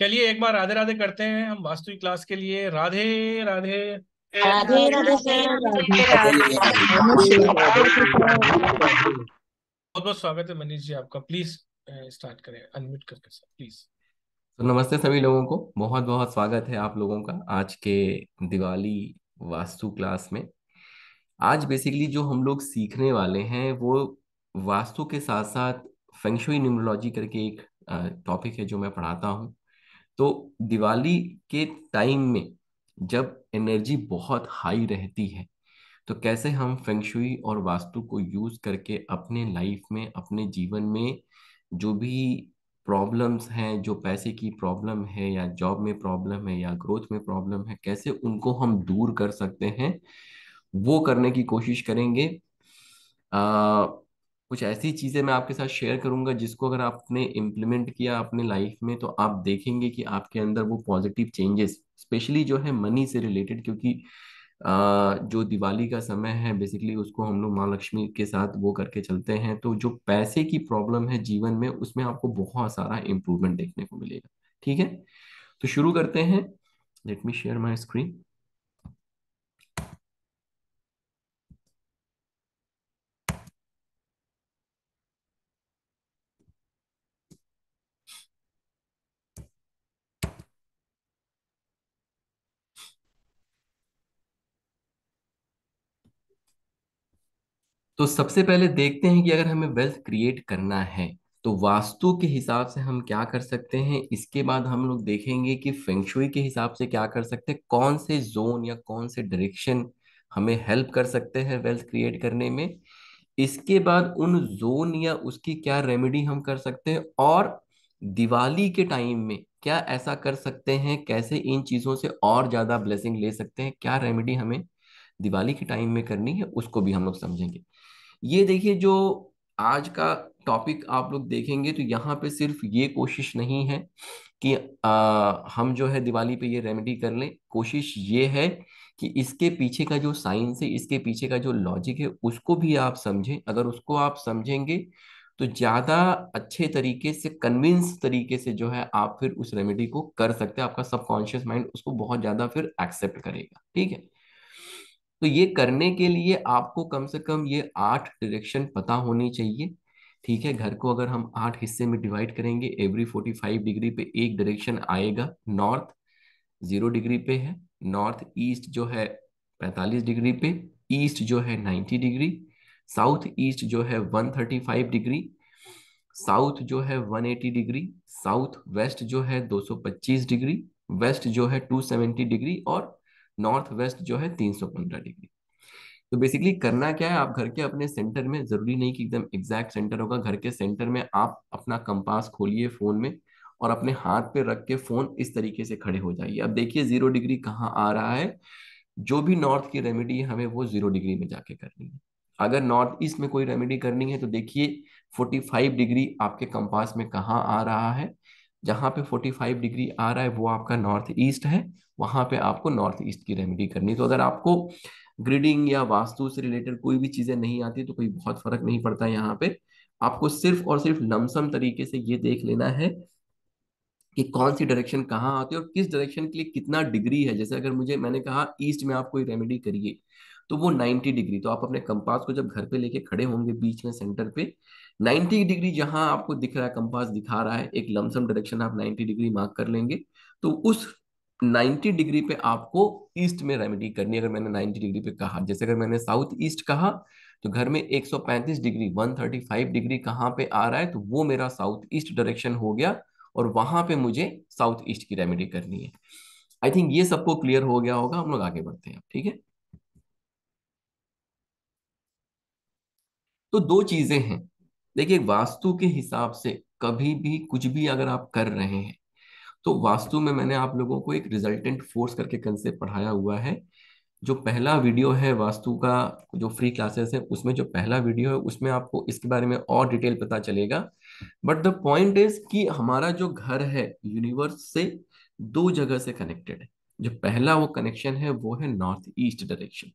चलिए एक बार राधे राधे करते हैं हम वास्तु क्लास के लिए। राधे राधे। राधे राधे बहुत बहुत स्वागत है मनीष जी आपका। प्लीज़ स्टार्ट करें अनम्यूट करके सर प्लीज़ तो नमस्ते सभी लोगों को बहुत बहुत स्वागत है आप लोगों का आज के दिवाली वास्तु क्लास में। आज बेसिकली जो हम लोग सीखने वाले हैं वो वास्तु के साथ साथ फेंगशुई न्यूमरोलॉजी करके एक टॉपिक है जो मैं पढ़ाता हूँ। तो दिवाली के टाइम में जब एनर्जी बहुत हाई रहती है तो कैसे हम फेंगशुई और वास्तु को यूज़ करके अपने लाइफ में अपने जीवन में जो भी प्रॉब्लम्स हैं जो पैसे की प्रॉब्लम है या जॉब में प्रॉब्लम है या ग्रोथ में प्रॉब्लम है कैसे उनको हम दूर कर सकते हैं वो करने की कोशिश करेंगे। आ, कुछ ऐसी चीज़ें मैं आपके साथ शेयर करूँगा जिसको अगर आपने इम्प्लीमेंट किया अपने लाइफ में तो आप देखेंगे कि आपके अंदर वो पॉजिटिव चेंजेस स्पेशली जो है मनी से रिलेटेड क्योंकि आ, जो दिवाली का समय है बेसिकली उसको हम लोग माँ लक्ष्मी के साथ वो करके चलते हैं तो जो पैसे की प्रॉब्लम है जीवन में उसमें आपको बहुत सारा इम्प्रूवमेंट देखने को मिलेगा। ठीक है? तो शुरू करते हैं। Let me share my screen तो सबसे पहले देखते हैं कि अगर हमें वेल्थ क्रिएट करना है तो वास्तु के हिसाब से हम क्या कर सकते हैं? इसके बाद हम लोग देखेंगे कि फेंगशुई के हिसाब से क्या कर सकते हैं? कौन से जोन या कौन से डायरेक्शन हमें हेल्प कर सकते हैं वेल्थ क्रिएट करने में? इसके बाद उन जोन या उसकी क्या रेमेडी हम कर सकते हैं? और दिवाली के टाइम में क्या ऐसा कर सकते हैं? कैसे इन चीज़ों से और ज़्यादा ब्लेसिंग ले सकते हैं? क्या रेमेडी हमें दिवाली के टाइम में करनी है? उसको भी हम लोग समझेंगे। ये देखिए जो आज का टॉपिक आप लोग देखेंगे तो यहाँ पे सिर्फ़ ये कोशिश नहीं है कि आ, हम जो है दिवाली पे ये रेमेडी कर लें। कोशिश ये है कि इसके पीछे का जो साइंस है इसके पीछे का जो लॉजिक है उसको भी आप समझें। अगर उसको आप समझेंगे तो ज़्यादा अच्छे तरीके से कन्विंस तरीके से जो है आप फिर उस रेमेडी को कर सकते हैं। आपका सबकॉन्शियस माइंड उसको बहुत ज़्यादा फिर एक्सेप्ट करेगा। ठीक है? तो ये करने के लिए आपको कम से कम ये आठ डायरेक्शन पता होनी चाहिए, ठीक है? घर को अगर हम आठ हिस्से में डिवाइड करेंगे एवरी फोर्टी फाइव डिग्री पे एक डायरेक्शन आएगा नॉर्थ ज़ीरो डिग्री पे है नॉर्थ ईस्ट जो है पैंतालीस डिग्री पे ईस्ट जो है नाइन्टी डिग्री साउथ ईस्ट जो है one thirty five degree south जो है one eighty degree south west जो है दो सौ पच्चीस डिग्री वेस्ट जो है टू सेवेंटी डिग्री और नॉर्थ वेस्ट जो है तीन सौ पंद्रह डिग्री। तो बेसिकली करना क्या है, आप घर के अपने सेंटर में, ज़रूरी नहीं कि एकदम एग्जैक्ट सेंटर होगा, घर के सेंटर में आप अपना कंपास खोलिए फ़ोन में और अपने हाथ पे रख के फ़ोन इस तरीके से खड़े हो जाइए। अब देखिए ज़ीरो डिग्री कहाँ आ रहा है, जो भी नॉर्थ की रेमेडी है हमें वो ज़ीरो डिग्री में जाके करनी है। अगर नॉर्थ ईस्ट में कोई रेमेडी करनी है तो देखिए फोर्टी फाइव डिग्री आपके कंपास में कहाँ आ रहा है, जहाँ पे 45 डिग्री आ रहा है वो आपका नॉर्थ ईस्ट है। वहाँ पे आपको नॉर्थ ईस्ट की रेमेडी करनी तो अगर आपको ग्रीडिंग या वास्तु से रिलेटेड कोई भी चीज़ें नहीं आती तो कोई बहुत फ़र्क नहीं पड़ता यहाँ पे। आपको सिर्फ़ और सिर्फ़ लमसम तरीके से ये देख लेना है कि कौन सी डायरेक्शन कहाँ आती है और किस डायरेक्शन के लिए कितना डिग्री है। जैसे अगर मुझे, मैंने कहा, ईस्ट में आप कोई रेमेडी करिए तो वो 90 डिग्री। तो आप अपने कंपास को जब घर पे लेके खड़े होंगे बीच में सेंटर पे 90 डिग्री जहाँ आपको दिख रहा है, कंपास दिखा रहा है, एक लमसम डायरेक्शन आप 90 डिग्री मार्क कर लेंगे तो उस 90 डिग्री पे आपको ईस्ट में रेमेडी करनी है, अगर मैंने 90 डिग्री पे कहा। जैसे अगर मैंने साउथ ईस्ट कहा तो घर में 135 डिग्री 135 डिग्री कहाँ पे आ रहा है तो वो मेरा साउथ ईस्ट डायरेक्शन हो गया और वहाँ पे मुझे साउथ ईस्ट की रेमेडी करनी है। आई थिंक ये सबको क्लियर हो गया होगा, हम लोग आगे बढ़ते हैं, ठीक है? तो दो चीज़ें हैं। देखिए, वास्तु के हिसाब से कभी भी कुछ भी अगर आप कर रहे हैं तो वास्तु में मैंने आप लोगों को एक रिजल्टेंट फोर्स करके कंसेप्ट पढ़ाया हुआ है। जो पहला वीडियो है वास्तु का, जो फ्री क्लासेस है, उसमें जो पहला वीडियो है, उसमें आपको इसके बारे में और डिटेल पता चलेगा। बट द पॉइंट इज़ कि हमारा जो घर है यूनिवर्स से दो जगह से कनेक्टेड है। जो पहला वो कनेक्शन है, वो है north east direction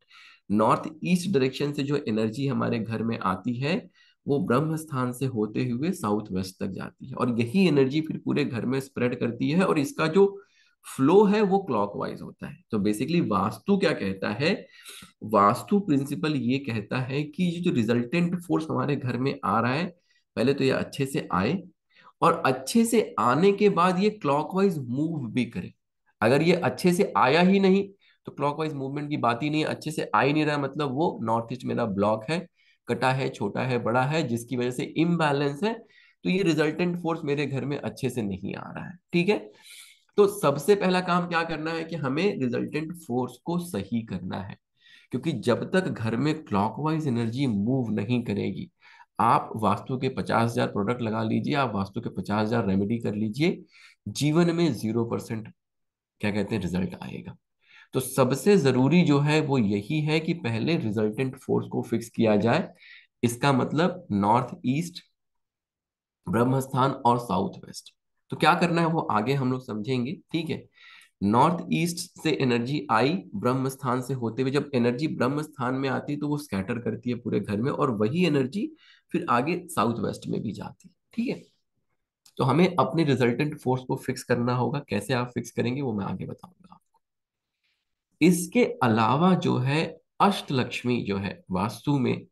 north east direction से जो एनर्जी हमारे घर में आती है वो ब्रह्म स्थान से होते हुए साउथ वेस्ट तक जाती है और यही एनर्जी फिर पूरे घर में स्प्रेड करती है और इसका जो फ्लो है वो क्लॉकवाइज होता है। तो बेसिकली वास्तु क्या कहता है? वास्तु प्रिंसिपल ये कहता है कि ये जो रिजल्टेंट फोर्स हमारे घर में आ रहा है, पहले तो ये अच्छे से आए और अच्छे से आने के बाद ये क्लॉकवाइज मूव भी करे। अगर ये अच्छे से आया ही नहीं तो क्लॉकवाइज मूवमेंट की बात ही नहीं अच्छे से आ ही नहीं रहा मतलब वो नॉर्थ ईस्ट मेरा ब्लॉक है। कटा है, छोटा है, बड़ा है, जिसकी वजह से इम्बैलेंस है तो ये रिजल्टेंट फोर्स मेरे घर में अच्छे से नहीं आ रहा है, ठीक है? तो सबसे पहला काम क्या करना है कि हमें रिजल्टेंट फोर्स को सही करना है, क्योंकि जब तक घर में क्लॉकवाइज एनर्जी मूव नहीं करेगी, आप वास्तु के पचास हज़ार प्रोडक्ट लगा लीजिए, आप वास्तु के पचास हज़ार रेमेडी कर लीजिए, जीवन में ज़ीरो परसेंट क्या कहते हैं रिज़ल्ट आएगा। तो सबसे ज़रूरी जो है वो यही है कि पहले रिजल्टेंट फोर्स को फिक्स किया जाए। इसका मतलब नॉर्थ ईस्ट ब्रह्मस्थान और साउथ वेस्ट तो क्या करना है वो आगे हम लोग समझेंगे, ठीक है? नॉर्थ ईस्ट से एनर्जी आई ब्रह्म स्थान से होते हुए जब एनर्जी ब्रह्म स्थान में आती तो वो स्कैटर करती है पूरे घर में और वही एनर्जी फिर आगे साउथ वेस्ट में भी जाती है ठीक है? तो हमें अपने रिजल्टेंट फोर्स को फिक्स करना होगा। कैसे आप फिक्स करेंगे वो मैं आगे बताऊँगा। इसके अलावा जो है, अष्टलक्ष्मी जो है, वास्तु में,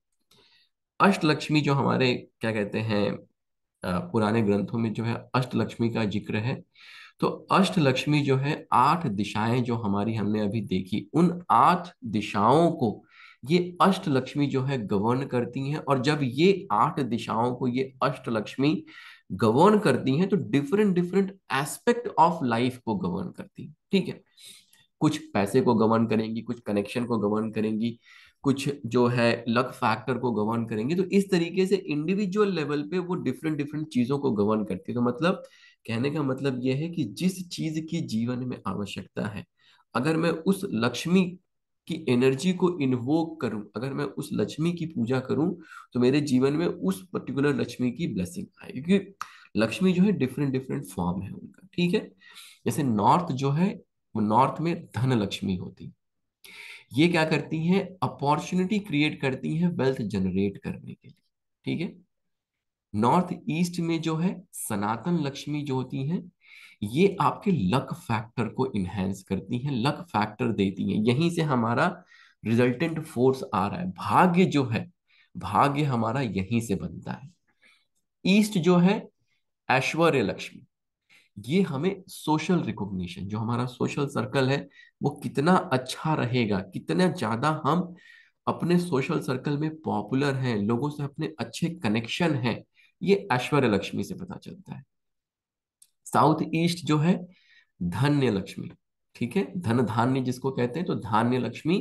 अष्टलक्ष्मी जो हमारे, क्या कहते हैं पुराने ग्रंथों में जो है, अष्टलक्ष्मी का ज़िक्र है। तो अष्टलक्ष्मी जो है, आठ दिशाएँ जो हमारी हमने अभी देखी, उन आठ दिशाओं को, ये अष्टलक्ष्मी जो है, गवर्न करती हैं। और जब ये आठ दिशाओं को, ये अष्टलक्ष्मी गवर्न करती हैं तो different different aspect of life को गवर्न करती ठीक है? कुछ पैसे को गवर्न करेंगी, कुछ कनेक्शन को गवर्न करेंगी, कुछ जो है लक फैक्टर को गवर्न करेंगे तो इस तरीके से इंडिविजुअल लेवल पे वो डिफरेंट डिफरेंट चीज़ों को गवर्न करती है। तो मतलब कहने का मतलब यह है कि जिस चीज़ की जीवन में आवश्यकता है, अगर मैं उस लक्ष्मी की एनर्जी को इन्वोक करूँ, अगर मैं उस लक्ष्मी की पूजा करूँ तो मेरे जीवन में उस पर्टिकुलर लक्ष्मी की ब्लेसिंग आए क्योंकि लक्ष्मी जो है डिफरेंट डिफरेंट फॉर्म है उनका, ठीक है? जैसे नॉर्थ जो है नॉर्थ में धन लक्ष्मी होती। ये क्या करती है? अपॉर्चुनिटी क्रिएट करती है वेल्थ जनरेट करने के लिए, ठीक है? नॉर्थ ईस्ट में जो है, सनातन लक्ष्मी जो होती हैं, ये आपके लक फैक्टर को इनहेंस करती हैं, लक फैक्टर देती हैं। यहीं से हमारा रिजल्टेंट फोर्स आ रहा है। भाग्य जो है, भाग्य हमारा यहीं से बनता है। ईस्ट जो है, ऐश्वर्य लक्ष्मी ये हमें सोशल रिकॉग्निशन जो हमारा सोशल सर्कल है, वो कितना अच्छा रहेगा, कितना ज़्यादा हम अपने सोशल सर्कल में पॉपुलर हैं, लोगों से अपने अच्छे कनेक्शन हैं, ये ऐश्वर्य लक्ष्मी से पता चलता है। साउथ ईस्ट जो है धन्य लक्ष्मी ठीक है? धन धान्य जिसको कहते हैं तो धान्य लक्ष्मी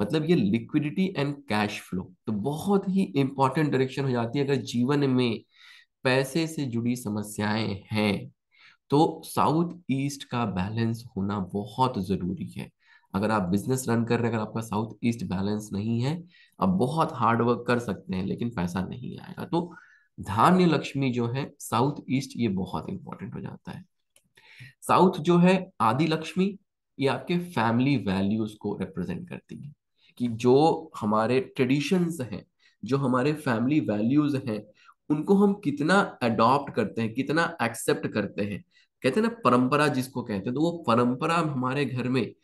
मतलब ये लिक्विडिटी एंड कैश फ्लो तो बहुत ही इंपॉर्टेंट डायरेक्शन हो जाती है अगर जीवन में पैसे से जुड़ी समस्याएँ हैं। तो साउथ ईस्ट का बैलेंस होना बहुत ज़रूरी है। अगर आप बिज़नेस रन कर रहे हैं, अगर आपका साउथ ईस्ट बैलेंस नहीं है, आप बहुत हार्ड वर्क कर सकते हैं, लेकिन पैसा नहीं आएगा। तो धान्य लक्ष्मी जो है, साउथ ईस्ट ये बहुत इंपॉर्टेंट हो जाता है। साउथ जो है, आदि लक्ष्मी, ये आपके फैमिली वैल्यूज़ को रिप्रेजेंट करती है। कि जो हमारे ट्रेडिशंस हैं, जो हमारे फैमिली वैल्यूज़ हैं उनको हम कितना अडॉप्ट करते हैं, कितना एक्सेप्ट करते हैं। कहते हैं ना, परंपरा जिसको कहते हैं तो वो परंपरा हमारे घर में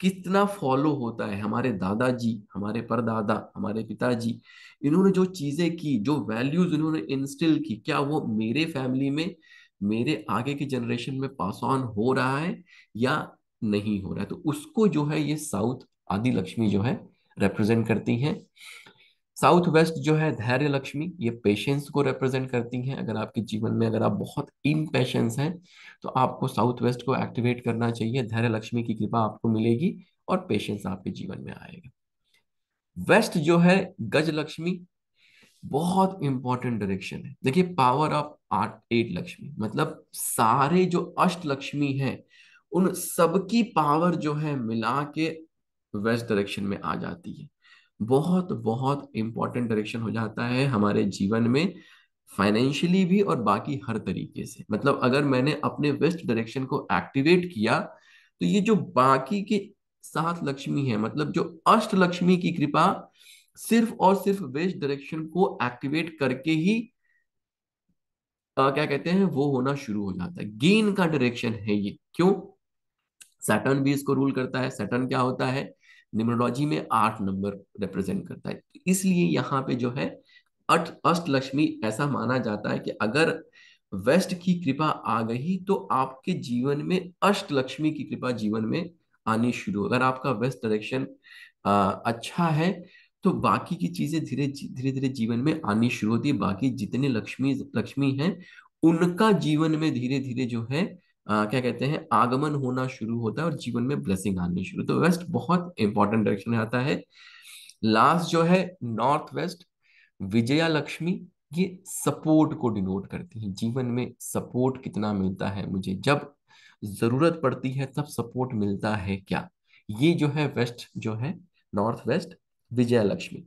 कितना फॉलो होता है। हमारे दादाजी, हमारे परदादा, हमारे पिताजी, इन्होंने जो चीज़ें की, जो वैल्यूज़ इन्होंने इंस्टिल की, क्या वो मेरे फैमिली में, मेरे आगे की जनरेशन में पास ऑन हो रहा है या नहीं हो रहा है? तो उसको जो है ये साउथ आदि लक्ष्मी जो है रिप्रेजेंट करती हैं। साउथ वेस्ट जो है धैर्य लक्ष्मी ये पेशेंस को रिप्रेजेंट करती हैं। अगर आपके जीवन में अगर आप बहुत इम्पेशेंस हैं तो आपको साउथ वेस्ट को एक्टिवेट करना चाहिए। धैर्य लक्ष्मी की कृपा आपको मिलेगी और पेशेंस आपके जीवन में आएगा। वेस्ट जो है गज लक्ष्मी बहुत इंपॉर्टेंट डायरेक्शन है। देखिए पावर ऑफ़ आठ एट लक्ष्मी। मतलब सारे जो अष्ट लक्ष्मी है, उन सबकी पावर जो है मिला के वेस्ट डायरेक्शन में आ जाती है। बहुत बहुत इंपॉर्टेंट डायरेक्शन हो जाता है हमारे जीवन में फाइनेंशियली भी और बाकी हर तरीके से। मतलब अगर मैंने अपने वेस्ट डायरेक्शन को एक्टिवेट किया तो ये जो बाकी के सात लक्ष्मी है मतलब जो अष्ट लक्ष्मी की कृपा सिर्फ़ और सिर्फ़ वेस्ट डायरेक्शन को एक्टिवेट करके ही आ, क्या कहते हैं वो होना शुरू हो जाता है। गेन का डायरेक्शन है ये। क्यों? सैटर्न भी इसको रूल करता है। सैटर्न क्या होता है? न्यूमरोलॉजी में आठ नंबर रिप्रेजेंट करता है। इसलिए यहाँ पे जो है, अट अष्ट लक्ष्मी ऐसा माना जाता है कि अगर वेस्ट की कृपा आ गई तो आपके जीवन में अष्ट लक्ष्मी की कृपा जीवन में आनी शुरू अगर आपका वेस्ट डायरेक्शन अच्छा है तो बाकी की चीज़ें धीरे धीरे धीरे जीवन में आनी शुरू होती है। बाकी जितने लक्ष्मी लक्ष्मी हैं, उनका जीवन में धीरे धीरे जो है आ, क्या कहते हैं आगमन होना शुरू होता है और जीवन में ब्लेसिंग आनी शुरू। तो वेस्ट बहुत इंपॉर्टेंट डायरेक्शन में आता है। लास्ट जो है नॉर्थ वेस्ट विजया लक्ष्मी ये सपोर्ट को डिनोट करती है। जीवन में सपोर्ट कितना मिलता है मुझे? जब ज़रूरत पड़ती है तब सपोर्ट मिलता है क्या? ये जो है वेस्ट जो है नॉर्थ वेस्ट विजया लक्ष्मी।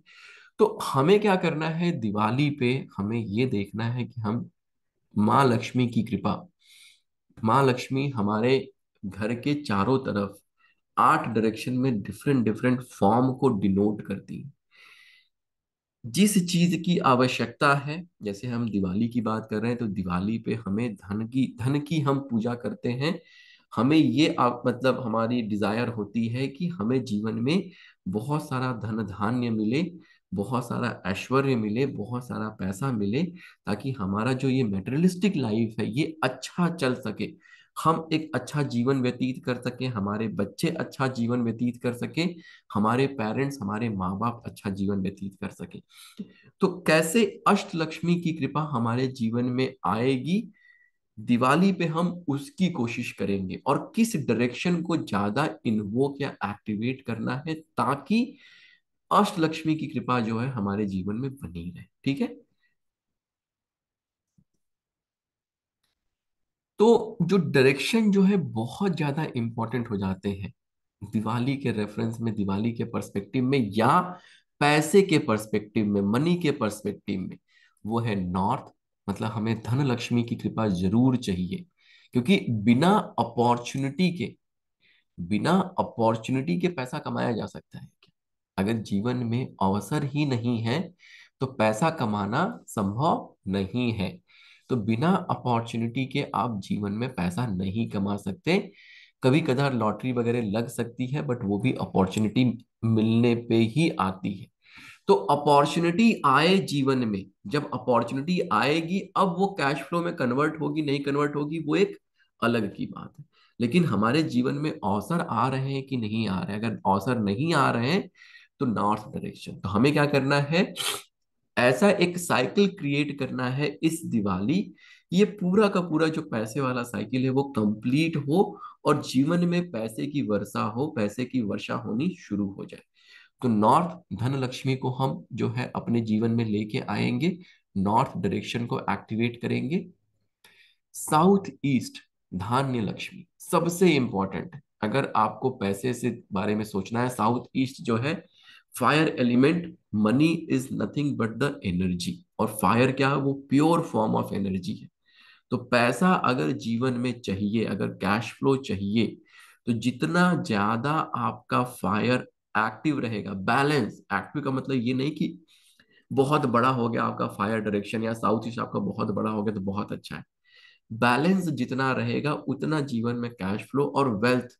तो हमें क्या करना है? दिवाली पे हमें ये देखना है कि हम माँ लक्ष्मी की कृपा माँ लक्ष्मी हमारे घर के चारों तरफ़ आठ डायरेक्शन में डिफरेंट डिफरेंट फॉर्म को डिनोट करती जिस चीज़ की आवश्यकता है, जैसे हम दिवाली की बात कर रहे हैं तो दिवाली पे हमें धन की धन की हम पूजा करते हैं। हमें ये आप मतलब हमारी डिज़ायर होती है कि हमें जीवन में बहुत सारा धन धान्य मिले बहुत सारा ऐश्वर्य मिले, बहुत सारा पैसा मिले ताकि हमारा जो ये मेटेरियलिस्टिक लाइफ है, ये अच्छा चल सके। हम एक अच्छा जीवन व्यतीत कर सके, हमारे बच्चे अच्छा जीवन व्यतीत कर सके, हमारे पेरेंट्स हमारे माँ बाप अच्छा जीवन व्यतीत कर सके। तो कैसे अष्ट लक्ष्मी की कृपा हमारे जीवन में आएगी, दिवाली पे हम उसकी कोशिश करेंगे और किस डायरेक्शन को ज़्यादा इन्वोक या एक्टिवेट करना है ताकि अष्ट लक्ष्मी की कृपा जो है हमारे जीवन में बनी रहे, ठीक है? तो जो डायरेक्शन जो है बहुत ज़्यादा इंपॉर्टेंट हो जाते हैं, दिवाली के रेफरेंस में, दिवाली के पर्सपेक्टिव में या पैसे के पर्सपेक्टिव में मनी के पर्सपेक्टिव में, वो है नॉर्थ मतलब हमें धन लक्ष्मी की कृपा ज़रूर चाहिए। क्योंकि बिना अपॉर्चुनिटी के, बिना अपॉर्चुनिटी के पैसा कमाया जा सकता है। अगर जीवन में अवसर ही नहीं है तो पैसा कमाना संभव नहीं है। तो बिना अपॉर्चुनिटी के आप जीवन में पैसा नहीं कमा सकते। कभी कदार लॉटरी वगैरह लग सकती है, बट वो भी अपॉर्चुनिटी मिलने पे ही आती है। तो अपॉर्चुनिटी आए जीवन में। जब अपॉर्चुनिटी आएगी, अब वो कैश फ्लो में कन्वर्ट होगी, नहीं कन्वर्ट होगी, वो एक अलग की बात है। लेकिन हमारे जीवन में अवसर आ रहे हैं कि नहीं आ रहे अगर अवसर नहीं आ रहे हैं तो नॉर्थ डायरेक्शन तो हमें क्या करना है? ऐसा एक साइकिल क्रिएट करना है इस दिवाली ये पूरा का पूरा जो पैसे वाला साइकिल है वो कंप्लीट हो और जीवन में पैसे की वर्षा हो, पैसे की वर्षा होनी शुरू हो जाए। तो नॉर्थ धन लक्ष्मी को हम जो है अपने जीवन में लेके आएँगे नॉर्थ डायरेक्शन को एक्टिवेट करेंगे। साउथ ईस्ट धान्य लक्ष्मी सबसे इंपॉर्टेंट अगर आपको पैसे से बारे में सोचना है साउथ ईस्ट जो है fire element money is nothing but the energy और फायर क्या है? वो प्योर फॉर्म ऑफ़ एनर्जी है। तो पैसा अगर जीवन में चाहिए, अगर कैश फ्लो चाहिए तो जितना ज़्यादा आपका फायर एक्टिव रहेगा बैलेंस एक्टिव का मतलब ये नहीं कि बहुत बड़ा हो गया आपका फायर डायरेक्शन या साउथ ईस्ट आपका बहुत बड़ा हो गया तो बहुत अच्छा है। बैलेंस जितना रहेगा, उतना जीवन में कैश फ्लो और वेल्थ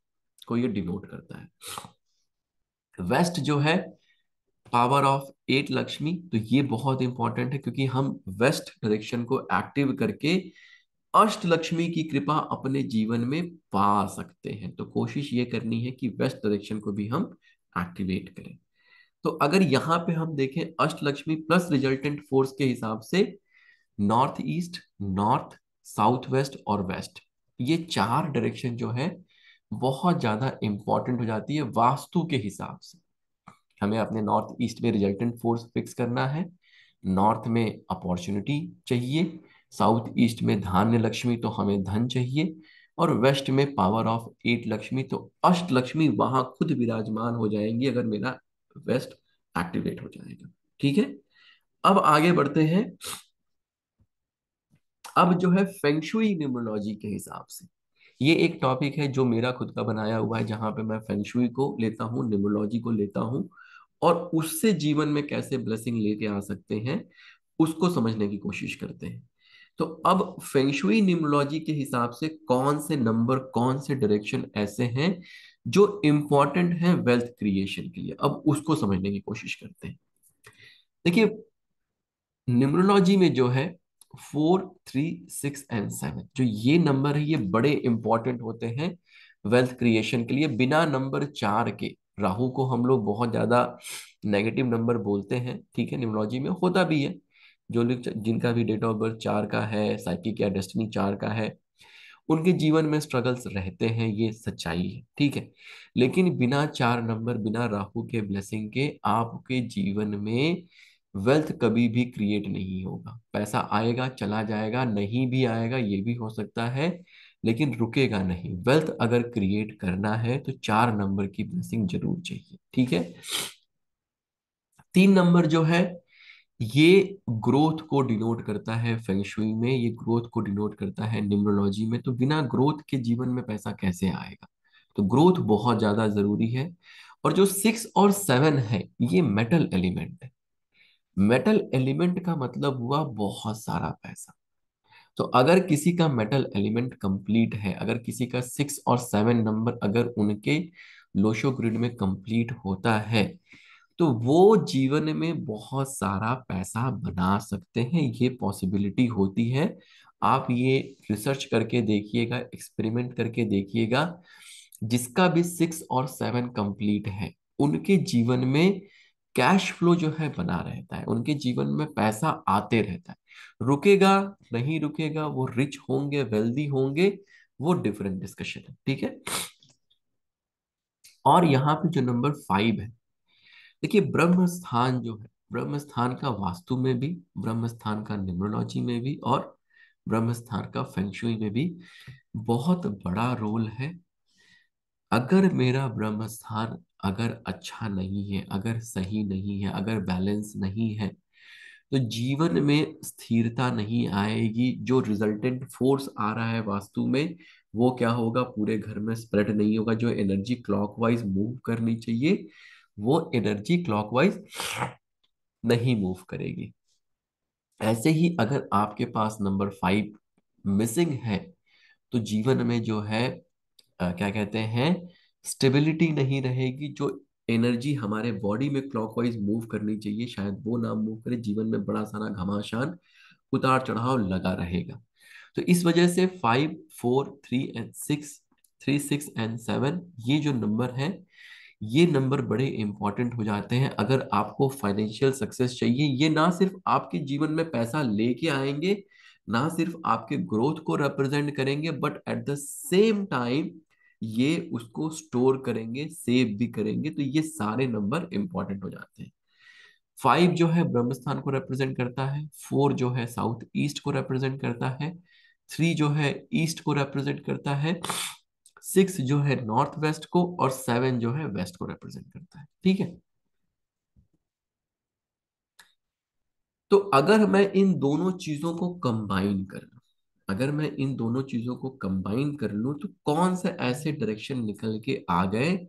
को ये डिनोट करता है। वेस्ट जो है पावर ऑफ़ एट लक्ष्मी तो ये बहुत इंपॉर्टेंट है क्योंकि हम वेस्ट डायरेक्शन को एक्टिव करके अष्ट लक्ष्मी की कृपा अपने जीवन में पा सकते हैं। तो कोशिश ये करनी है कि वेस्ट डायरेक्शन को भी हम एक्टिवेट करें। तो अगर यहाँ पे हम देखें अष्ट लक्ष्मी प्लस रिजल्टेंट फोर्स के हिसाब से north east north south west और वेस्ट ये चार डायरेक्शन जो है, बहुत ज़्यादा इंपॉर्टेंट हो जाती है वास्तु के हिसाब से। हमें अपने नॉर्थ ईस्ट में रिजल्टेंट फोर्स फिक्स करना है। नॉर्थ में अपॉर्चुनिटी चाहिए साउथ ईस्ट में धान्य लक्ष्मी तो हमें धन चाहिए, और वेस्ट में पावर ऑफ़ एट लक्ष्मी तो अष्ट लक्ष्मी वहाँ खुद विराजमान हो जाएँगी अगर मेरा वेस्ट एक्टिवेट हो जाएगा। ठीक है? अब आगे बढ़ते हैं। अब जो है फेंगशुई न्यूमरोलॉजी के हिसाब से। ये एक टॉपिक है जो मेरा खुद का बनाया हुआ है, जहाँ पे मैं फेंगशुई को लेता हूँ न्यूमरोलॉजी को लेता हूँ। और उससे जीवन में कैसे ब्लेसिंग लेके आ सकते हैं, उसको समझने की कोशिश करते हैं। तो अब फेंगशुई न्यूमरोलॉजी के हिसाब से कौन से नंबर कौन से डायरेक्शन ऐसे हैं जो इंपॉर्टेंट हैं वेल्थ क्रिएशन के लिए? अब उसको समझने की कोशिश करते हैं। देखिए न्यूमरोलॉजी में जो है four three six and seven जो ये नंबर है, ये बड़े इंपॉर्टेंट होते हैं वेल्थ क्रिएशन के लिए। बिना नंबर चार के राहु को हम लोग बहुत ज़्यादा नेगेटिव नंबर बोलते हैं, ठीक है न्यूमरोलॉजी में होता भी है, जो लोग जिनका भी डेट ऑफ़ बर्थ चार का है साइकिक या डेस्टिनी चार का है, उनके जीवन में स्ट्रगल्स रहते हैं, ये सच्चाई है, ठीक है। लेकिन बिना चार नंबर बिना राहु के ब्लेसिंग के आपके जीवन में वेल्थ कभी भी क्रिएट नहीं होगा। पैसा आएगा, चला जाएगा, नहीं भी आएगा, ये भी हो सकता है लेकिन रुकेगा नहीं। वेल्थ अगर क्रिएट करना है तो चार नंबर की ब्लेसिंग ज़रूर चाहिए, ठीक है? तीन नंबर जो है, ये ग्रोथ को डिनोट करता है फेंगशुई में, ये ग्रोथ को डिनोट करता है न्यूमरोलॉजी में तो बिना ग्रोथ के जीवन में पैसा कैसे आएगा? तो ग्रोथ बहुत ज़्यादा ज़रूरी है, और जो सिक्स और सेवन है, ये मेटल एलिमेंट है। मेटल एलिमेंट का मतलब हुआ बहुत सारा पैसा। तो अगर किसी का मेटल एलिमेंट कंप्लीट है, अगर किसी का सिक्स और सेवन नंबर अगर उनके लोशो ग्रिड में कंप्लीट होता है तो वो जीवन में बहुत सारा पैसा बना सकते हैं, ये पॉसिबिलिटी होती है। आप ये रिसर्च करके देखिएगा, एक्सपेरिमेंट करके देखिएगा, जिसका भी सिक्स और सेवन कंप्लीट है, उनके जीवन में कैश फ्लो जो है बना रहता है, उनके जीवन में पैसा आते रहता है। रुकेगा, नहीं रुकेगा, वो रिच होंगे वेल्दी होंगे, वो डिफरेंट डिस्कशन है, ठीक है? और यहाँ पे जो नंबर फाइव है, देखिए ब्रह्म स्थान जो है ब्रह्म स्थान का वास्तु में भी ब्रह्म स्थान का न्यूमरोलॉजी में भी और ब्रह्म स्थान का फेंगशुई में भी बहुत बड़ा रोल है। अगर मेरा ब्रह्म स्थान अगर अच्छा नहीं है, अगर सही नहीं है, अगर बैलेंस नहीं है तो जीवन में स्थिरता नहीं आएगी। जो रिजल्टेंट फोर्स आ रहा है वास्तु में वो क्या होगा? पूरे घर में स्प्रेड नहीं होगा। जो एनर्जी क्लॉकवाइज मूव करनी चाहिए वो एनर्जी क्लॉकवाइज नहीं मूव करेगी। ऐसे ही अगर आपके पास नंबर फाइव मिसिंग है तो जीवन में जो है आ, क्या कहते हैं स्टेबिलिटी नहीं रहेगी। जो एनर्जी हमारे बॉडी में क्लॉकवाइज मूव करनी चाहिए, शायद वो ना मूव करे, जीवन में बड़ा सारा घमासान, उतार चढ़ाव लगा रहेगा। तो इस वजह से five four three and six three six and seven ये जो नंबर है, ये नंबर बड़े इंपॉर्टेंट हो जाते हैं। अगर आपको फाइनेंशियल सक्सेस चाहिए, ये ना सिर्फ़ आपके जीवन में पैसा लेके आएँगे, ना सिर्फ़ आपके ग्रोथ को रिप्रेजेंट करेंगे but at the same time ये उसको स्टोर करेंगे सेव भी करेंगे तो ये सारे नंबर इंपॉर्टेंट हो जाते हैं। फाइव जो है ब्रह्मस्थान को रिप्रेजेंट करता है फोर जो है साउथ ईस्ट को रिप्रेजेंट करता है थ्री जो है ईस्ट को रिप्रेजेंट करता है सिक्स जो है नॉर्थ वेस्ट को और सेवन जो है वेस्ट को रिप्रेजेंट करता है। ठीक है? तो अगर मैं इन दोनों चीज़ों को कंबाइन कर अगर मैं इन दोनों चीज़ों को कंबाइन कर लूँ तो कौन से ऐसे डायरेक्शन निकल के आ गए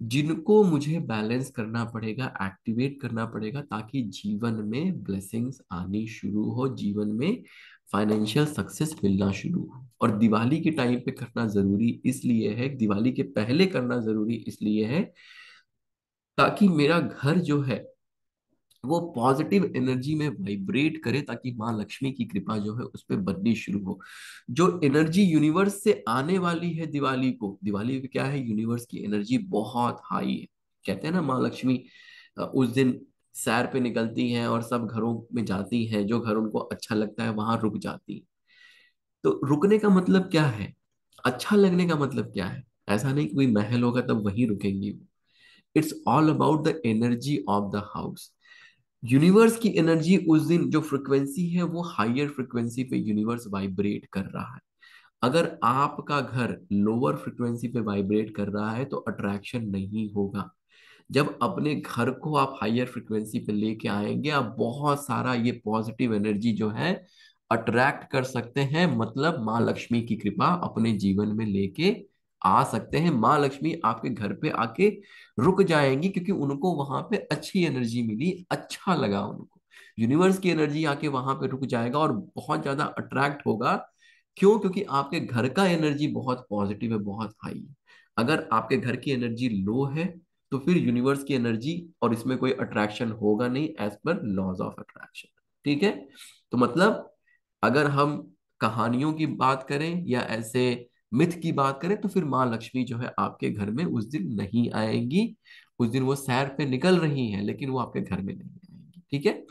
जिनको मुझे बैलेंस करना पड़ेगा एक्टिवेट करना पड़ेगा, ताकि जीवन में ब्लेसिंग्स आनी शुरू हो, जीवन में फाइनेंशियल सक्सेस मिलना शुरू हो। और दिवाली के टाइम पे करना ज़रूरी इसलिए है, दिवाली के पहले करना ज़रूरी इसलिए है, ताकि मेरा घर जो है वो पॉजिटिव एनर्जी में वाइब्रेट करे ताकि माँ लक्ष्मी की कृपा जो है उस पर बननी शुरू हो। जो एनर्जी यूनिवर्स से आने वाली है दिवाली को, दिवाली क्या है? यूनिवर्स की एनर्जी बहुत हाई है। कहते हैं ना माँ लक्ष्मी उस दिन सैर पे निकलती हैं और सब घरों में जाती हैं, जो घर उनको अच्छा लगता है वहाँ रुक जाती है। तो रुकने का मतलब क्या है? अच्छा लगने का मतलब क्या है? ऐसा नहीं कोई महल होगा तब वहीं रुकेंगी। It's all about the energy of the house universe की एनर्जी उस दिन, जो फ्रिक्वेंसी है, वो हाइयर फ्रिक्वेंसी पे यूनिवर्स वाइब्रेट कर रहा है। अगर आपका घर लोअर फ्रिक्वेंसी पे वाइब्रेट कर रहा है तो अट्रैक्शन नहीं होगा। जब अपने घर को आप हाइयर फ्रिक्वेंसी पे लेके आएँगे, आप बहुत सारा ये पॉजिटिव एनर्जी जो है, अट्रैक्ट कर सकते हैं मतलब माँ लक्ष्मी की कृपा अपने जीवन में लेके आ सकते हैं। माँ लक्ष्मी आपके घर पे आके रुक जाएँगी क्योंकि उनको वहाँ पे अच्छी एनर्जी मिली अच्छा लगा उनको। यूनिवर्स की एनर्जी आके वहाँ पे रुक जाएगा और बहुत ज़्यादा अट्रैक्ट होगा। क्यों? क्योंकि आपके घर का एनर्जी बहुत पॉजिटिव है, बहुत हाई। है अगर आपके घर की एनर्जी लो है तो फिर यूनिवर्स की एनर्जी और इसमें कोई अट्रैक्शन होगा नहीं as per laws of attraction ठीक है? तो मतलब अगर हम कहानियों की बात करें या ऐसे मिथ की बात करें तो फिर माँ लक्ष्मी जो है आपके घर में उस दिन नहीं आएँगी। उस दिन वो सैर पे निकल रही हैं, लेकिन वो आपके घर में नहीं आएँगी। ठीक है?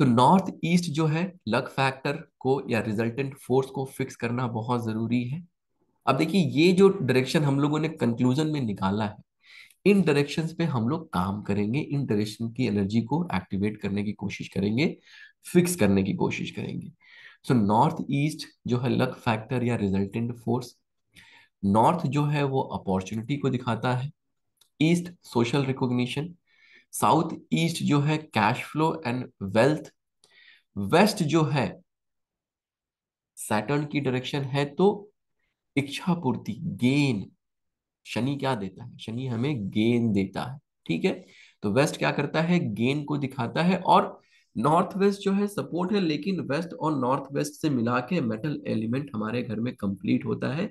तो नॉर्थ ईस्ट जो है, लक फैक्टर को या रिजल्टेंट फोर्स को फिक्स करना बहुत ज़रूरी है। अब देखिए, ये जो डायरेक्शन हम लोगों ने कंक्लूजन में निकाला है, इन डायरेक्शंस पे हम लोग काम करेंगे, इन डायरेक्शन की एनर्जी को एक्टिवेट करने की कोशिश करेंगे, फिक्स करने की कोशिश करेंगे। सो नॉर्थ ईस्ट जो है लक फैक्टर या रिजल्टेंट फोर्स नॉर्थ जो है वो अपॉर्चुनिटी को दिखाता है east social recognition south east जो है cash flow and wealth west जो है सैटर्न की डायरेक्शन है तो इच्छा पूर्ति गेन शनि क्या देता है? शनि हमें गेन देता है, ठीक है? तो वेस्ट क्या करता है? गेन को दिखाता है और नॉर्थ वेस्ट जो है सपोर्ट है, लेकिन वेस्ट और नॉर्थ वेस्ट से मिला के मेटल एलिमेंट हमारे घर में कंप्लीट होता है।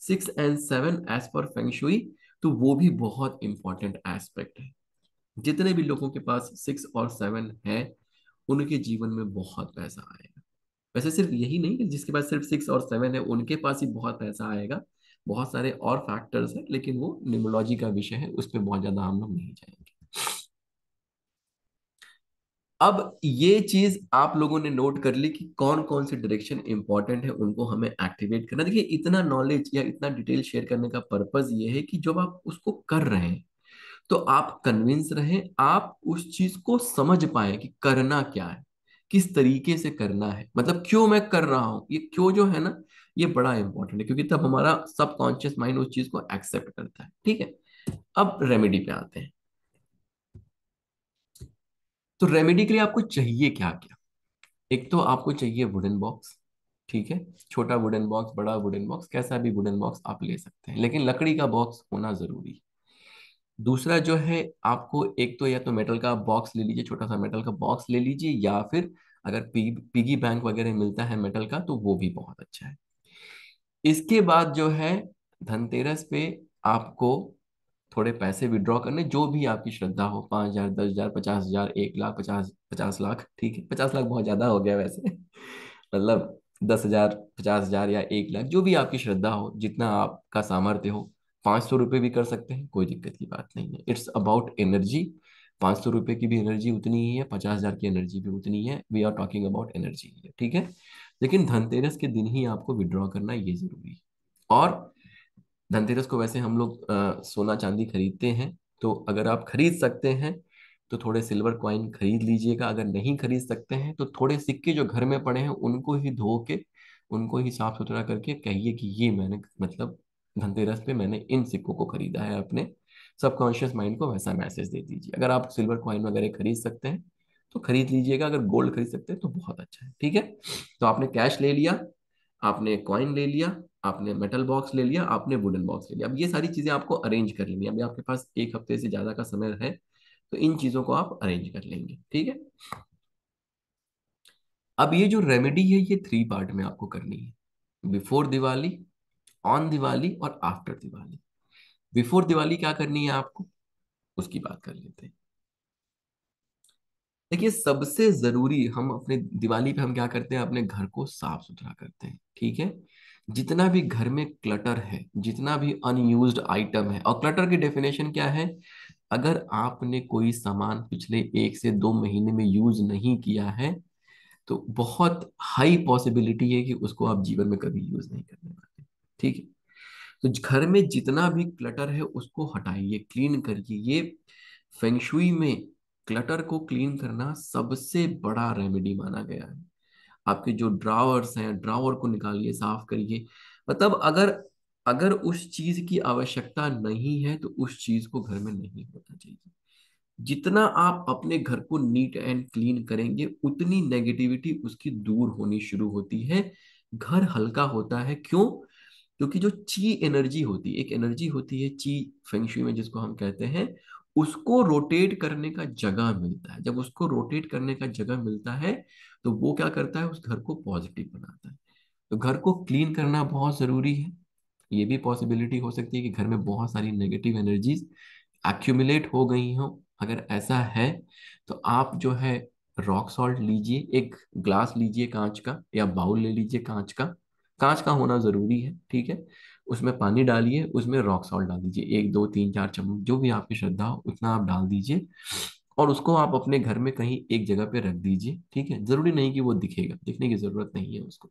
Six and seven as per feng shui तो वो भी बहुत इंपॉर्टेंट एस्पेक्ट है। जितने भी लोगों के पास सिक्स और सेवन है, उनके जीवन में बहुत पैसा आएगा। वैसे सिर्फ़ यही नहीं कि जिसके पास सिर्फ़ सिक्स और सेवन है, उनके पास ही बहुत पैसा आएगा। बहुत सारे और फैक्टर्स हैं, लेकिन वो न्यूमोलॉजी का विषय है, उस पर बहुत ज़्यादा हम लोग नहीं जाएँगे। अब ये चीज़ आप लोगों ने नोट कर ली कि कौन कौन से डायरेक्शन इंपॉर्टेंट है, उनको हमें एक्टिवेट करना। देखिए, इतना नॉलेज या इतना डिटेल शेयर करने का पर्पज ये है कि जब आप उसको कर रहे हैं तो आप कन्विंस रहे, आप उस चीज़ को समझ पाए कि करना क्या है, किस तरीके से करना है। मतलब क्यों मैं कर रहा हूँ? ये क्यों जो है ना, ये बड़ा इंपॉर्टेंट है, क्योंकि तब हमारा सबकॉन्शियस माइंड उस चीज़ को एक्सेप्ट करता है। ठीक है? अब रेमेडी पे आते हैं। तो रेमेडी के लिए आपको चाहिए क्या क्या? एक तो आपको चाहिए वुडन बॉक्स ठीक है? छोटा वुडन बॉक्स बड़ा वुडन बॉक्स कैसा भी वुडन बॉक्स आप ले सकते हैं। लेकिन लकड़ी का बॉक्स होना ज़रूरी। दूसरा जो है आपको एक तो या तो मेटल का बॉक्स ले लीजिए छोटा सा मेटल का बॉक्स ले लीजिए या फिर अगर पी, पिगी बैंक वगैरह मिलता है मेटल का तो वो भी बहुत अच्छा है। इसके बाद जो है धनतेरस पे आपको थोड़े पैसे विड्रॉ करने, जो भी आपकी श्रद्धा हो, पाँच हज़ार, दस हज़ार, पचास हज़ार, एक लाख, पचास पचास लाख, ठीक है, पचास लाख बहुत ज़्यादा हो गया वैसे। मतलब दस हज़ार, पचास हज़ार या एक लाख, जो भी आपकी श्रद्धा हो, जितना आपका सामर्थ्य हो, पाँच सौ रुपये भी कर सकते हैं, कोई दिक्कत की बात नहीं है। इट्स अबाउट एनर्जी पाँच सौ रुपये की भी एनर्जी उतनी ही है, पचास हज़ार की एनर्जी भी उतनी है we are talking about energy ठीक है? लेकिन धनतेरस के दिन ही आपको विड्रॉ करना ये ज़रूरी है। और धनतेरस को वैसे हम लोग सोना चांदी खरीदते हैं तो अगर आप खरीद सकते हैं तो थोड़े सिल्वर कॉइन खरीद लीजिएगा, अगर नहीं खरीद सकते हैं तो थोड़े सिक्के जो घर में पड़े हैं, उनको ही धो के, उनको ही साफ़ सुथरा करके कहिए कि ये मैंने मतलब धनतेरस पे मैंने इन सिक्कों को खरीदा है, अपने सबकॉन्शियस माइंड को वैसा मैसेज दे दीजिए। अगर आप सिल्वर कॉइन वगैरह खरीद सकते हैं तो खरीद लीजिएगा, अगर गोल्ड खरीद सकते हैं तो बहुत अच्छा है, ठीक है? तो आपने कैश ले लिया आपने कॉइन ले लिया, आपने मेटल बॉक्स ले लिया, आपने वुडन बॉक्स ले लिया। अब ये सारी चीज़ें आपको अरेंज कर लेनी अभी आपके पास एक हफ़्ते से ज़्यादा का समय है तो इन चीज़ों को आप अरेंज कर लेंगे, ठीक है? अब ये जो रेमेडी है, ये थ्री पार्ट में आपको करनी है। बिफोर दिवाली ऑन दिवाली और आफ्टर दिवाली बिफोर दिवाली क्या करनी है आपको? उसकी बात कर लेते हैं। देखिए, सबसे ज़रूरी हम अपने दिवाली पे हम क्या करते हैं? अपने घर को साफ़ सुथरा करते हैं, ठीक है? जितना भी घर में क्लटर है, जितना भी अनयूज्ड आइटम है, और क्लटर की डेफिनेशन क्या है? अगर आपने कोई सामान पिछले एक से दो महीने में यूज़ नहीं किया है तो बहुत हाई पॉसिबिलिटी है कि उसको आप जीवन में कभी यूज़ नहीं करने वाले, ठीक है? तो घर में जितना भी क्लटर है, उसको हटाइए क्लीन करिए। ये फेंगशुई में क्लटर को क्लीन करना सबसे बड़ा रेमेडी माना गया है। आपके जो ड्रावर्स हैं, ड्रावर को निकालिए, साफ़ करिए। मतलब अगर अगर उस चीज़ की आवश्यकता नहीं है तो उस चीज़ को घर में नहीं होना चाहिए। जितना आप अपने घर को नीट एंड क्लीन करेंगे, उतनी नेगेटिविटी उसकी दूर होनी शुरू होती है। घर हल्का होता है। क्यों? क्योंकि जो ची एनर्जी होती है एक एनर्जी होती है, ची फेंगशुई में जिसको हम कहते हैं उसको रोटेट करने का जगह मिलता है। जब उसको रोटेट करने का जगह मिलता है तो वो क्या करता है? उस घर को पॉजिटिव बनाता है। तो घर को क्लीन करना बहुत ज़रूरी है। ये भी पॉसिबिलिटी हो सकती है कि घर में बहुत सारी नेगेटिव एनर्जीज एक्यूमुलेट हो गई हो। अगर ऐसा है तो आप जो है रॉक सॉल्ट लीजिए, एक ग्लास लीजिए कांच का या बाउल ले लीजिए कांच का। कांच का होना ज़रूरी है, ठीक है? उसमें पानी डालिए, उसमें रॉक सॉल्ट डाल दीजिए। एक, दो, तीन, चार चम्मच, जो भी आपकी श्रद्धा हो, उतना आप डाल दीजिए। और उसको आप अपने घर में कहीं एक जगह पे रख दीजिए, ठीक है? ज़रूरी नहीं कि वो दिखेगा, दिखने की ज़रूरत नहीं है उसको।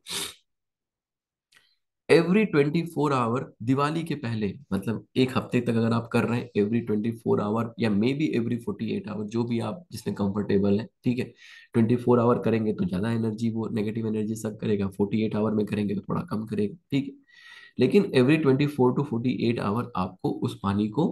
Every twenty four hour Diwali के पहले मतलब एक हफ़्ते तक अगर आप कर रहे हैं एवरी ट्वेंटी फोर आवर या maybe every forty eight hour जो भी आप, जिसमें कंफर्टेबल है, ठीक है? ट्वेंटी फोर आवर करेंगे तो ज़्यादा एनर्जी वो नेगेटिव एनर्जी सब करेगा फोर्टी एट आवर में करेंगे तो थोड़ा कम करेगा, ठीक है? लेकिन every twenty four to forty eight hour आपको उस पानी को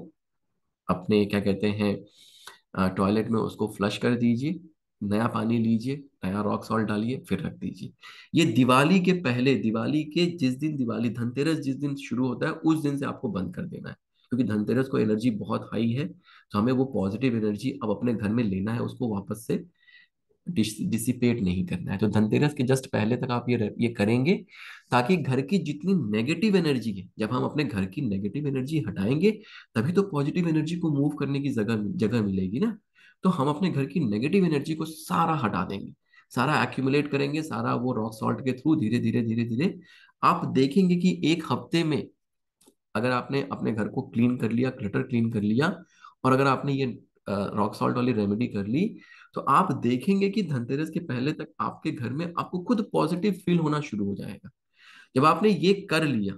अपने, क्या कहते हैं टॉयलेट में उसको फ्लश कर दीजिए, नया पानी लीजिए, नया रॉक सॉल्ट डालिए, फिर रख दीजिए। ये दिवाली के पहले, दिवाली के जिस दिन, दिवाली धनतेरस जिस दिन शुरू होता है, उस दिन से आपको बंद कर देना है। क्योंकि धनतेरस को एनर्जी बहुत हाई है तो हमें वो पॉजिटिव एनर्जी अब अपने घर में लेना है, उसको वापस से डिसिपेट नहीं करना है। तो धनतेरस के जस्ट पहले तक आप ये ये करेंगे ताकि घर की जितनी नेगेटिव एनर्जी है, जब हम अपने घर की नेगेटिव एनर्जी हटाएँगे, तभी तो पॉजिटिव एनर्जी को मूव करने की जगह जगह मिलेगी ना। तो हम अपने घर की नेगेटिव एनर्जी को सारा हटा देंगे, सारा एक्यूमुलेट करेंगे, सारा वो रॉक सॉल्ट के थ्रू धीरे धीरे धीरे धीरे। आप देखेंगे कि एक हफ़्ते में अगर आपने अपने घर को क्लीन कर लिया क्लटर क्लीन कर लिया, और अगर आपने ये रॉक सॉल्ट वाली रेमेडी कर ली तो आप देखेंगे कि धनतेरस के पहले तक आपके घर में आपको खुद पॉजिटिव फील होना शुरू हो जाएगा। जब आपने ये कर लिया,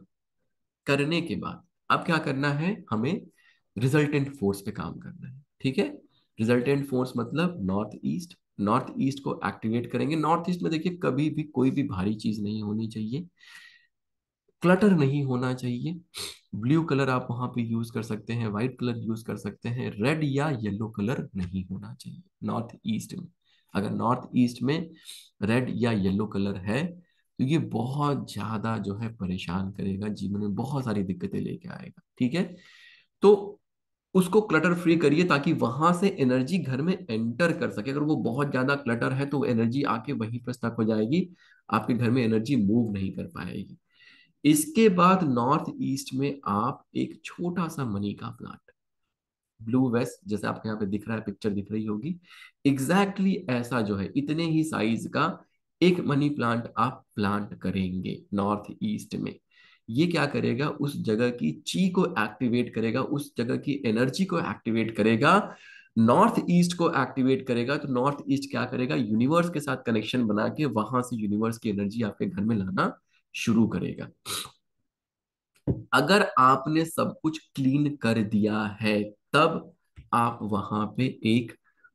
करने के बाद अब क्या करना है? हमें रिजल्टेंट फोर्स पे काम करना है, ठीक है? रिजल्टेंट फोर्स मतलब नॉर्थ ईस्ट नॉर्थ ईस्ट को एक्टिवेट करेंगे। नॉर्थ ईस्ट में देखिए कभी भी कोई भी भारी चीज़ नहीं होनी चाहिए क्लटर नहीं होना चाहिए। ब्लू कलर आप वहाँ पे यूज़ कर सकते हैं व्हाइट कलर यूज़ कर सकते हैं, रेड या येलो कलर नहीं होना चाहिए, नॉर्थ ईस्ट में। अगर नॉर्थ ईस्ट में रेड या येलो कलर है तो ये बहुत ज़्यादा जो है परेशान करेगा, जीवन में बहुत सारी दिक्कतें लेके आएगा, ठीक है? तो उसको क्लटर फ्री करिए ताकि वहाँ से एनर्जी घर में एंटर कर सके। अगर वो बहुत ज़्यादा क्लटर है तो एनर्जी आके वहीं पर स्टक हो जाएगी, आपके घर में एनर्जी मूव नहीं कर पाएगी। इसके बाद नॉर्थ ईस्ट में आप एक छोटा सा मनी का प्लांट, ब्लू वेस्ट, जैसे आपके यहाँ पे दिख रहा है, पिक्चर दिख रही होगी। एग्जैक्टली exactly ऐसा जो है, इतने ही साइज़ का एक मनी प्लांट आप प्लांट करेंगे नॉर्थ ईस्ट में। ये क्या करेगा? उस जगह की ची को एक्टिवेट करेगा, उस जगह की एनर्जी को एक्टिवेट करेगा, नॉर्थ ईस्ट को एक्टिवेट करेगा। तो नॉर्थ ईस्ट क्या करेगा? यूनिवर्स के साथ कनेक्शन बना के वहाँ से यूनिवर्स की एनर्जी आपके घर में लाना शुरू करेगा। अगर आपने सब कुछ क्लीन कर दिया है, तब आप वहाँ पे एक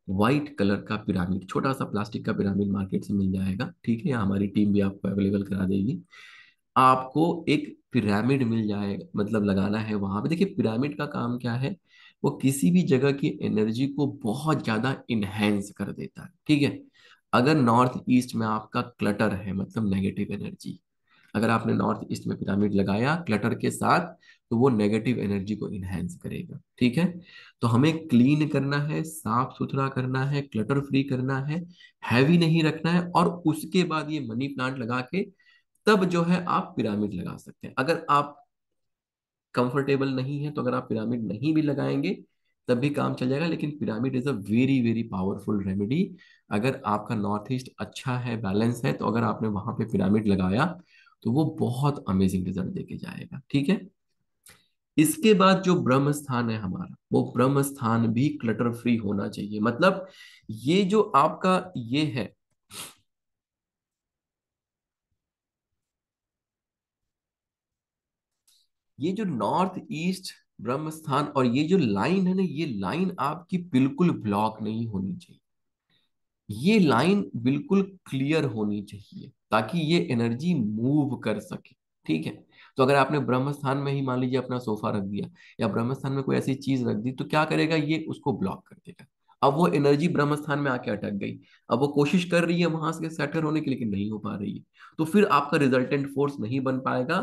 व्हाइट कलर का पिरामिड छोटा सा प्लास्टिक का पिरामिड मार्केट से मिल जाएगा। ठीक है, हमारी टीम भी आपको अवेलेबल करा देगी। आपको एक पिरामिड मिल जाएगा मतलब लगाना है वहाँ पे। देखिए पिरामिड का काम क्या है? वो किसी भी जगह की एनर्जी को बहुत ज़्यादा इनहेंस कर देता है। ठीक है? अगर नॉर्थ ईस्ट में आपका क्लटर है मतलब नेगेटिव एनर्जी अगर आपने नॉर्थ ईस्ट में पिरामिड लगाया क्लटर के साथ तो वो नेगेटिव एनर्जी को इनहेंस करेगा। ठीक है? तो हमें क्लीन करना है, साफ़ सुथरा करना है क्लटर फ्री करना है हैवी नहीं रखना है, और उसके बाद ये मनी प्लांट लगा के तब जो है आप पिरामिड लगा सकते हैं। अगर आप कंफर्टेबल नहीं है तो अगर आप पिरामिड नहीं भी लगाएँगे, तब भी काम चल जाएगा, लेकिन pyramid is a very very powerful remedy अगर आपका नॉर्थ ईस्ट अच्छा है बैलेंस है तो अगर आपने वहाँ पे पिरामिड लगाया तो वो बहुत अमेजिंग रिज़ल्ट देके जाएगा, ठीक है? इसके बाद जो ब्रह्म स्थान है हमारा, वो ब्रह्म स्थान भी क्लटर फ्री होना चाहिए। मतलब ये जो आपका ये है, ये जो नॉर्थ ईस्ट ब्रह्म स्थान और ये जो लाइन है ना, ये लाइन आपकी बिल्कुल ब्लॉक नहीं होनी चाहिए। ये लाइन बिल्कुल क्लियर होनी चाहिए। ताकि ये एनर्जी मूव कर सके, ठीक है? तो अगर आपने ब्रह्म स्थान में ही मान लीजिए अपना सोफा रख दिया या ब्रह्म स्थान में कोई ऐसी चीज़ रख दी तो क्या करेगा? ये उसको ब्लॉक कर देगा। अब वो एनर्जी ब्रह्म स्थान में आके अटक गई। अब वो कोशिश कर रही है वहाँ से सेटल होने की, लेकिन नहीं हो पा रही है। तो फिर आपका रिजल्टेंट फोर्स नहीं बन पाएगा।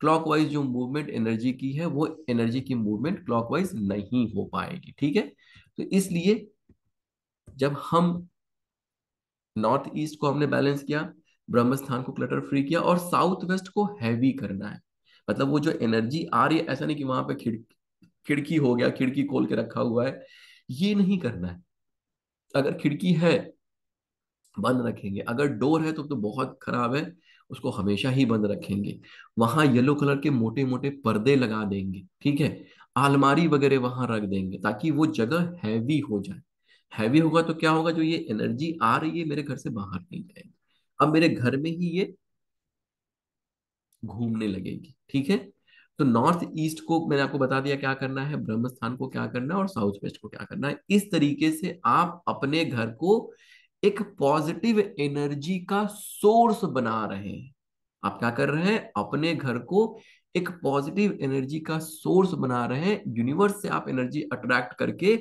क्लॉकवाइज जो मूवमेंट एनर्जी की है, वो एनर्जी की मूवमेंट क्लॉकवाइज नहीं हो पाएगी, ठीक है? तो इसलिए जब हम नॉर्थ ईस्ट को हमने बैलेंस किया ब्रह्म स्थान को क्लटर फ्री किया और साउथ वेस्ट को हैवी करना है। मतलब वो जो एनर्जी आ रही है, ऐसा नहीं कि वहाँ पे खिड़की खिड़की हो गया, खिड़की खोल के रखा हुआ है, ये नहीं करना है। अगर खिड़की है, बंद रखेंगे। अगर डोर है तो तो बहुत खराब है, उसको हमेशा ही बंद रखेंगे। वहाँ येलो कलर के मोटे मोटे पर्दे लगा देंगे, ठीक है? आलमारी वगैरह वहाँ रख देंगे, ताकि वो जगह हैवी हो जाए। हैवी होगा तो क्या होगा? जो ये एनर्जी आ रही है, मेरे घर से बाहर नहीं जाएगी। अब मेरे घर में ही ये घूमने लगेगी, ठीक है? तो नॉर्थ ईस्ट को मैंने आपको बता दिया क्या करना है ब्रह्म स्थान को क्या करना है और साउथ वेस्ट को क्या करना है। इस तरीके से आप अपने घर को एक पॉजिटिव एनर्जी का सोर्स बना रहे हैं। आप क्या कर रहे हैं? अपने घर को एक पॉजिटिव एनर्जी का सोर्स बना रहे हैं। यूनिवर्स से आप एनर्जी अट्रैक्ट करके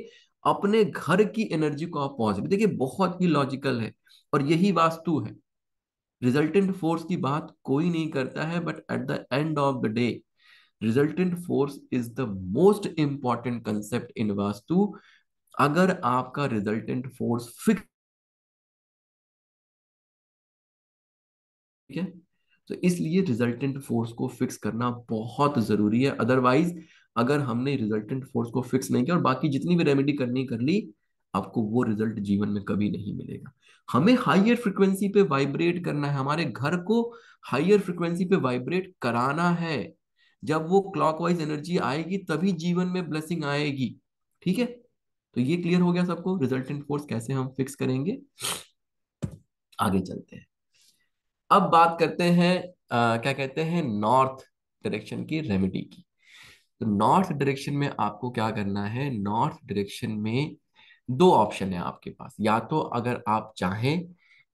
अपने घर की एनर्जी को आप पॉजिटिव, देखिए बहुत ही लॉजिकल है और यही वास्तु है। रिजल्टेंट फोर्स की बात कोई नहीं करता है but at the end of the day resultant force is the most important concept in vastu अगर आपका रिजल्टेंट फोर्स फिक्स ठीक है तो इसलिए रिजल्टेंट फोर्स को फिक्स करना बहुत ज़रूरी है। अदरवाइज़ अगर हमने रिजल्टेंट फोर्स को फिक्स नहीं किया और बाकी जितनी भी रेमेडी करनी कर ली, आपको वो रिज़ल्ट जीवन में कभी नहीं मिलेगा। हमें हाइयर फ्रिक्वेंसी पे वाइब्रेट करना है। हमारे घर को हाइयर फ्रिक्वेंसी पे वाइब्रेट कराना है। जब वो क्लॉकवाइज एनर्जी आएगी तभी जीवन में ब्लेसिंग आएगी। ठीक है? तो ये क्लियर हो गया सबको? रिजल्टेंट फोर्स कैसे हम फिक्स करेंगे? आगे चलते हैं। अब बात करते हैं आ, क्या कहते हैं? नॉर्थ डायरेक्शन की रेमेडी की। तो नॉर्थ डायरेक्शन में आपको क्या करना है? नॉर्थ डायरेक्शन में दो ऑप्शन है आपके पास। या तो अगर आप चाहें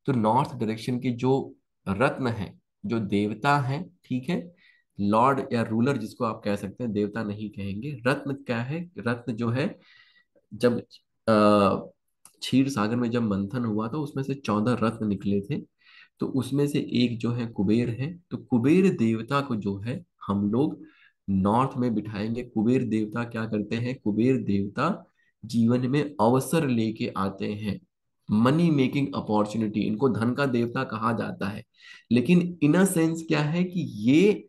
तो नॉर्थ डायरेक्शन के जो रत्न है, जो देवता है, ठीक है, लॉर्ड या रूलर जिसको आप कह सकते हैं, देवता नहीं कहेंगे। रत्न क्या है? रत्न जो है, जब क्षीर सागर में जब मंथन हुआ था, उसमें से चौदह रत्न निकले थे। तो उसमें से एक जो है कुबेर है। तो कुबेर देवता को जो है, हम लोग नॉर्थ में बिठाएँगे। कुबेर देवता क्या करते हैं? कुबेर देवता जीवन में अवसर लेके आते हैं। मनी मेकिंग अपॉर्चुनिटी इनको धन का देवता कहा जाता है। लेकिन इन सेंस क्या है कि ये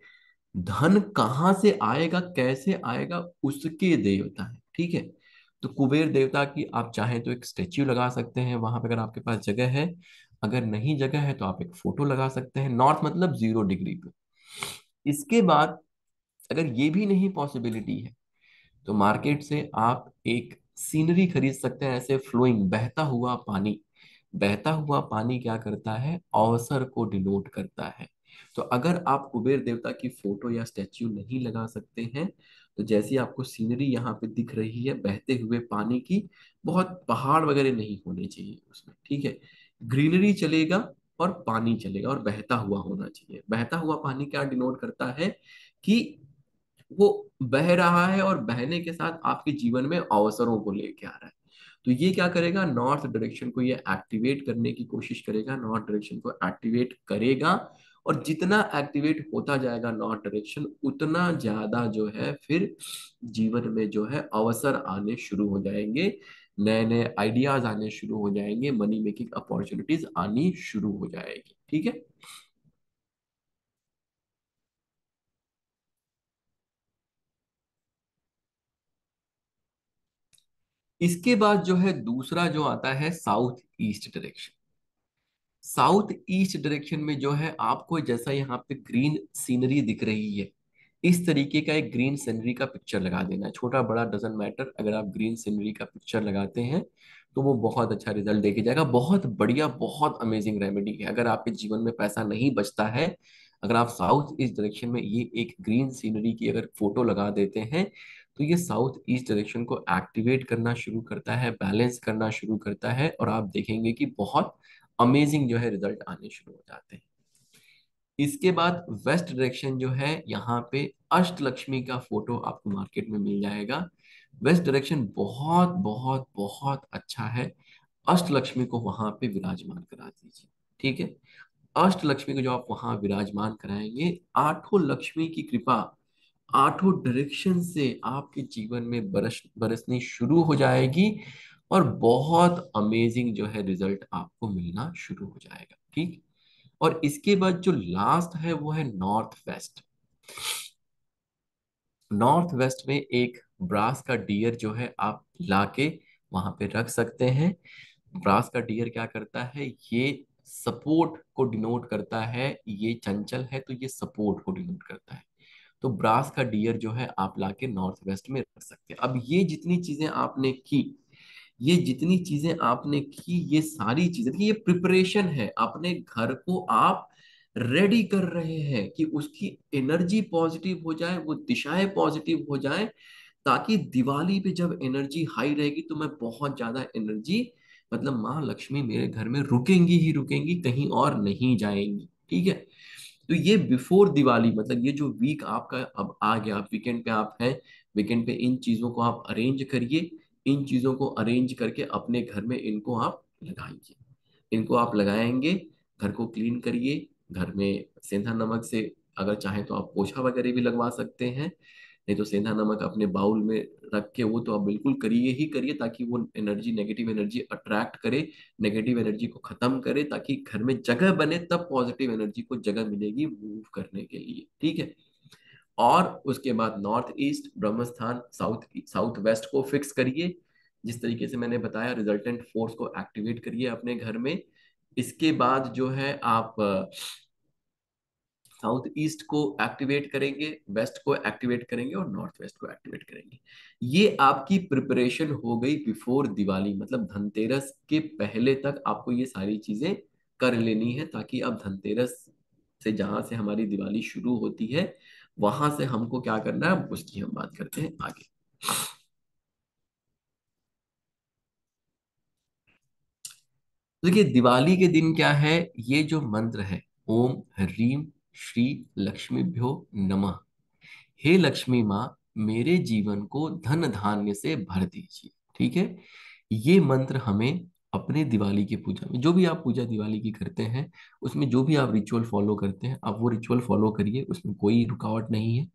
धन कहाँ से आएगा, कैसे आएगा, उसके देवता है, ठीक है? तो कुबेर देवता की आप चाहें तो एक स्टेच्यू लगा सकते हैं, वहाँ पर अगर आपके पास जगह है। अगर नहीं जगह है तो आप एक फ़ोटो लगा सकते हैं नॉर्थ मतलब ज़ीरो डिग्री पे। इसके बाद अगर ये भी नहीं पॉसिबिलिटी है तो मार्केट से आप एक सीनरी खरीद सकते हैं ऐसे फ्लोइंग, बहता हुआ पानी। बहता हुआ पानी क्या करता है? अवसर को डिनोट करता है। तो अगर आप कुबेर देवता की फ़ोटो या स्टैच्यू नहीं लगा सकते हैं तो जैसी आपको सीनरी यहाँ पे दिख रही है, बहते हुए पानी की, बहुत पहाड़ वगैरह नहीं होने चाहिए उसमें, ठीक है? ग्रीनरी चलेगा और पानी चलेगा और बहता हुआ होना चाहिए। बहता हुआ पानी क्या डिनोट करता है कि वो बह रहा है और बहने के साथ आपके जीवन में अवसरों को लेके आ रहा है। तो ये क्या करेगा? नॉर्थ डायरेक्शन को ये एक्टिवेट करने की कोशिश करेगा नॉर्थ डायरेक्शन को एक्टिवेट करेगा और जितना एक्टिवेट होता जाएगा नॉर्थ डायरेक्शन उतना ज़्यादा जो है फिर जीवन में जो है अवसर आने शुरू हो जाएँगे नए नए आइडियाज़ आने शुरू हो जाएँगे मनी मेकिंग अपॉर्चुनिटीज़ आनी शुरू हो जाएगी। ठीक है? इसके बाद जो है दूसरा जो आता है south east direction. South east direction में जो है आपको जैसा यहाँ पे ग्रीन सीनरी दिख रही है, इस तरीके का एक ग्रीन सीनरी का पिक्चर लगा देना। है छोटा बड़ा डजेंट मैटर अगर आप ग्रीन सीनरी का पिक्चर लगाते हैं तो वो बहुत अच्छा रिज़ल्ट देके जाएगा। बहुत बढ़िया, बहुत अमेजिंग रेमेडी है। अगर आपके जीवन में पैसा नहीं बचता है, अगर आप साउथ ईस्ट डायरेक्शन में ये एक ग्रीन सीनरी की अगर फ़ोटो लगा देते हैं तो ये साउथ ईस्ट डायरेक्शन को एक्टिवेट करना शुरू करता है, बैलेंस करना शुरू करता है और आप देखेंगे कि बहुत अमेजिंग जो है रिज़ल्ट आने शुरू हो जाते हैं। इसके बाद वेस्ट डायरेक्शन जो है, यहाँ पे अष्ट लक्ष्मी का फ़ोटो आपको मार्केट में मिल जाएगा। वेस्ट डायरेक्शन बहुत बहुत बहुत अच्छा है। अष्ट लक्ष्मी को वहाँ पे विराजमान करा दीजिए, ठीक है? अष्ट लक्ष्मी को जो आप वहाँ विराजमान कराएँगे, आठों लक्ष्मी की कृपा आठों डायरेक्शन से आपके जीवन में बरस, बरसनी शुरू हो जाएगी और बहुत अमेजिंग जो है रिज़ल्ट आपको मिलना शुरू हो जाएगा, ठीक? और इसके बाद जो लास्ट है वो है नॉर्थ वेस्ट नॉर्थ वेस्ट में एक ब्रास का डियर जो है आप लाके वहाँ पे रख सकते हैं। ब्रास का डियर क्या करता है? ये सपोर्ट को डिनोट करता है, ये चंचल है तो ये सपोर्ट को डिनोट करता है। तो ब्रास का डियर जो है, आप लाके नॉर्थ वेस्ट में रख सकते हैं। अब ये जितनी चीज़ें आपने की, ये जितनी चीज़ें आपने की, ये सारी चीज़ें ये प्रिपरेशन है। अपने घर को आप रेडी कर रहे हैं कि उसकी एनर्जी पॉजिटिव हो जाए, वो दिशाएँ पॉजिटिव हो जाए, ताकि दिवाली पे जब एनर्जी हाई रहेगी तो मैं बहुत ज़्यादा एनर्जी मतलब माँ लक्ष्मी मेरे घर में रुकेंगी ही रुकेंगी, कहीं और नहीं जाएँगी। ठीक है? तो ये बिफोर दिवाली मतलब ये जो वीक आपका अब आ गया वीकेंड पे आप हैं वीकेंड पे इन चीज़ों को आप अरेंज करिए, इन चीज़ों को अरेंज करके अपने घर में इनको आप लगाइए। इनको आप लगाएँगे, घर को क्लीन करिए, घर में सेंधा नमक से अगर चाहे तो आप पोछा वगैरह भी लगवा सकते हैं। नहीं तो सेंधा नमक अपने बाउल में रख के वो तो आप बिल्कुल करिए ही करिए ताकि वो एनर्जी नेगेटिव एनर्जी अट्रैक्ट करे नेगेटिव एनर्जी को खत्म करे ताकि घर में जगह बने तब पॉजिटिव एनर्जी को जगह मिलेगी मूव करने के लिए, ठीक है? और उसके बाद नॉर्थ ईस्ट ब्रह्मस्थान साउथ साउथ वेस्ट को फिक्स करिए। जिस तरीके से मैंने बताया रिजल्टेंट फोर्स को एक्टिवेट करिए अपने घर में। इसके बाद जो है आप साउथ ईस्ट को एक्टिवेट करेंगे, वेस्ट को एक्टिवेट करेंगे और नॉर्थ वेस्ट को एक्टिवेट करेंगे। ये आपकी प्रिपरेशन हो गई बिफोर दिवाली मतलब धनतेरस के पहले तक आपको ये सारी चीज़ें कर लेनी है ताकि अब धनतेरस से जहाँ से हमारी दिवाली शुरू होती है, वहाँ से हमको क्या करना है, उसकी हम बात करते हैं आगे। देखिए, दिवाली के दिन क्या है? ये जो मंत्र है, ओम ह्रीम श्री लक्ष्मीभ्यो नमः। हे लक्ष्मी माँ, मेरे जीवन को धन धान्य से भर दीजिए, ठीक है? ये मंत्र हमें अपने दिवाली की पूजा में, जो भी आप पूजा दिवाली की करते हैं, उसमें जो भी आप रिचुअल फॉलो करते हैं, आप वो रिचुअल फॉलो करिए, उसमें कोई रुकावट नहीं है।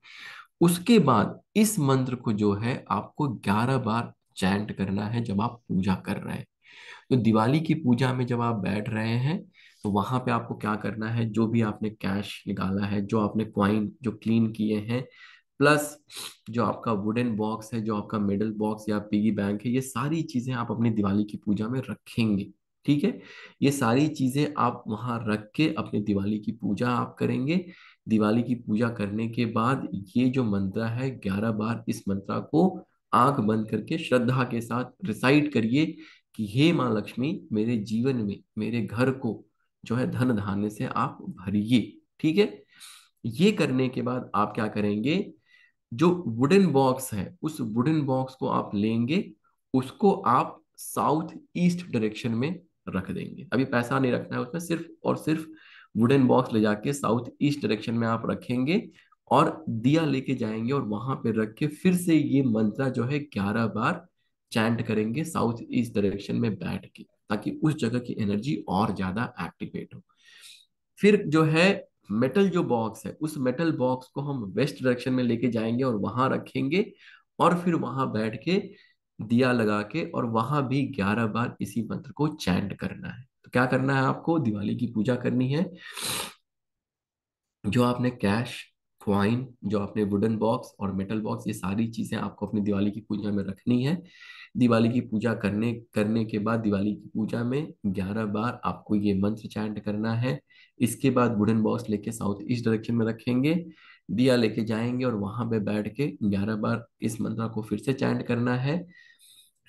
उसके बाद इस मंत्र को जो है, आपको ग्यारह बार चैंट करना है जब आप पूजा कर रहे हैं। तो दिवाली की पूजा में जब आप बैठ रहे हैं तो वहाँ पे आपको क्या करना है? जो भी आपने कैश निकाला है, जो आपने क्वाइन जो क्लीन किए हैं प्लस जो आपका वुडन बॉक्स है, जो आपका मिडल बॉक्स या पिगी बैंक है, ये सारी चीज़ें आप अपनी दिवाली की पूजा में रखेंगे, ठीक है? ये सारी चीज़ें आप वहाँ रख के अपनी दिवाली की पूजा आप करेंगे। दिवाली की पूजा करने के बाद ये जो मंत्र है, ग्यारह बार इस मंत्र को आँख बंद करके श्रद्धा के साथ रिसाइट करिए कि, हे माँ लक्ष्मी, मेरे जीवन में, मेरे घर को जो है धन धान्य से आप भरिए, ठीक है? ये करने के बाद आप क्या करेंगे? जो वुडन बॉक्स है, उस वुडन बॉक्स को आप लेंगे, उसको आप साउथ ईस्ट डायरेक्शन में रख देंगे। अभी पैसा नहीं रखना है उसमें, सिर्फ़ और सिर्फ़ वुडन बॉक्स ले जाके साउथ ईस्ट डायरेक्शन में आप रखेंगे और दिया लेके जाएँगे और वहाँ पे रख के फिर से ये मंत्रा जो है ग्यारह बार चैंट करेंगे साउथ ईस्ट डायरेक्शन में बैठ के। ताकि उस जगह की एनर्जी और ज़्यादा एक्टिवेट हो। फिर जो है मेटल जो बॉक्स है, उस मेटल बॉक्स को हम वेस्ट डायरेक्शन में लेके जाएँगे और वहाँ रखेंगे और फिर वहाँ बैठ के दिया लगा के और वहाँ भी ग्यारह बार इसी मंत्र को चैंट करना है। तो क्या करना है आपको? दिवाली की पूजा करनी है, जो आपने कैश क्वाइन जो आपने वुडन बॉक्स और मेटल बॉक्स ये सारी चीज़ें आपको अपनी दिवाली की पूजा में रखनी है। दिवाली की पूजा करने करने के बाद दिवाली की पूजा में ग्यारह बार आपको ये मंत्र चैंट करना है। इसके बाद वुडन बॉक्स लेके साउथ ईस्ट डायरेक्शन में रखेंगे दिया लेके जाएँगे और वहाँ पे बैठ के ग्यारह बार इस मंत्र को फिर से चैंट करना है।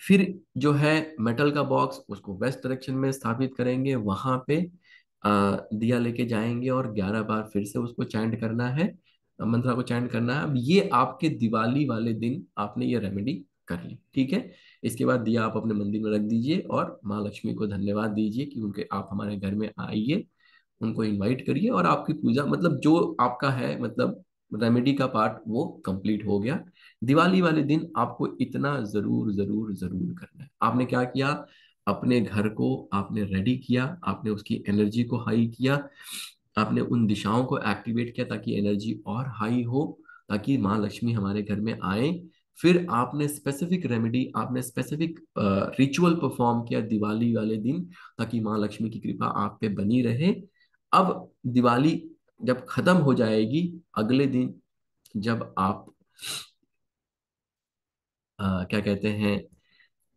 फिर जो है मेटल का बॉक्स उसको वेस्ट डायरेक्शन में स्थापित करेंगे वहाँ पे आ, दिया लेके जाएँगे और ग्यारह बार फिर से उसको चैंट करना है। मंत्रा को चैंट करना है। अब ये आपके दिवाली वाले दिन आपने ये रेमेडी कर ली, ठीक है? इसके बाद दिया आप अपने मंदिर में रख दीजिए और माँ लक्ष्मी को धन्यवाद दीजिए कि उनके, आप हमारे घर में आइए, उनको इनवाइट करिए और आपकी पूजा मतलब जो आपका है मतलब रेमेडी का पार्ट वो कंप्लीट हो गया। दिवाली वाले दिन आपको इतना ज़रूर ज़रूर ज़रूर करना है। आपने क्या किया? अपने घर को आपने रेडी किया, आपने उसकी एनर्जी को हाई किया। आपने उन दिशाओं को एक्टिवेट किया ताकि एनर्जी और हाई हो ताकि माँ लक्ष्मी हमारे घर में आए। फिर आपने स्पेसिफिक रेमेडी आपने स्पेसिफिक रिचुअल परफॉर्म किया दिवाली वाले दिन ताकि माँ लक्ष्मी की कृपा आप पे बनी रहे। अब दिवाली जब खत्म हो जाएगी अगले दिन जब आप आ, क्या कहते हैं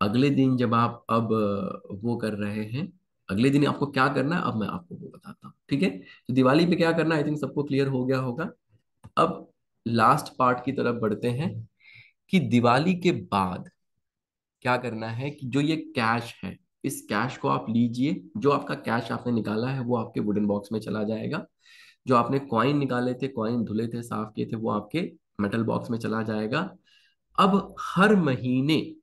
अगले दिन जब आप अब वो कर रहे हैं अगले दिन आपको क्या करना है, अब मैं आपको वो बताता हूँ, ठीक है? तो दिवाली पे क्या करना आई थिंक सबको क्लियर हो गया होगा। अब लास्ट पार्ट की तरफ़ बढ़ते हैं कि दिवाली के बाद क्या करना है कि जो ये कैश है, इस कैश को आप लीजिए, जो आपका कैश आपने निकाला है, वो आपके वुडन बॉक्स में चला जाएगा। जो आपने कॉइन निकाले थे कॉइन धुले थे, साफ़ किए थे, वो आपके मेटल बॉक्स में चला जाएगा। अब हर महीने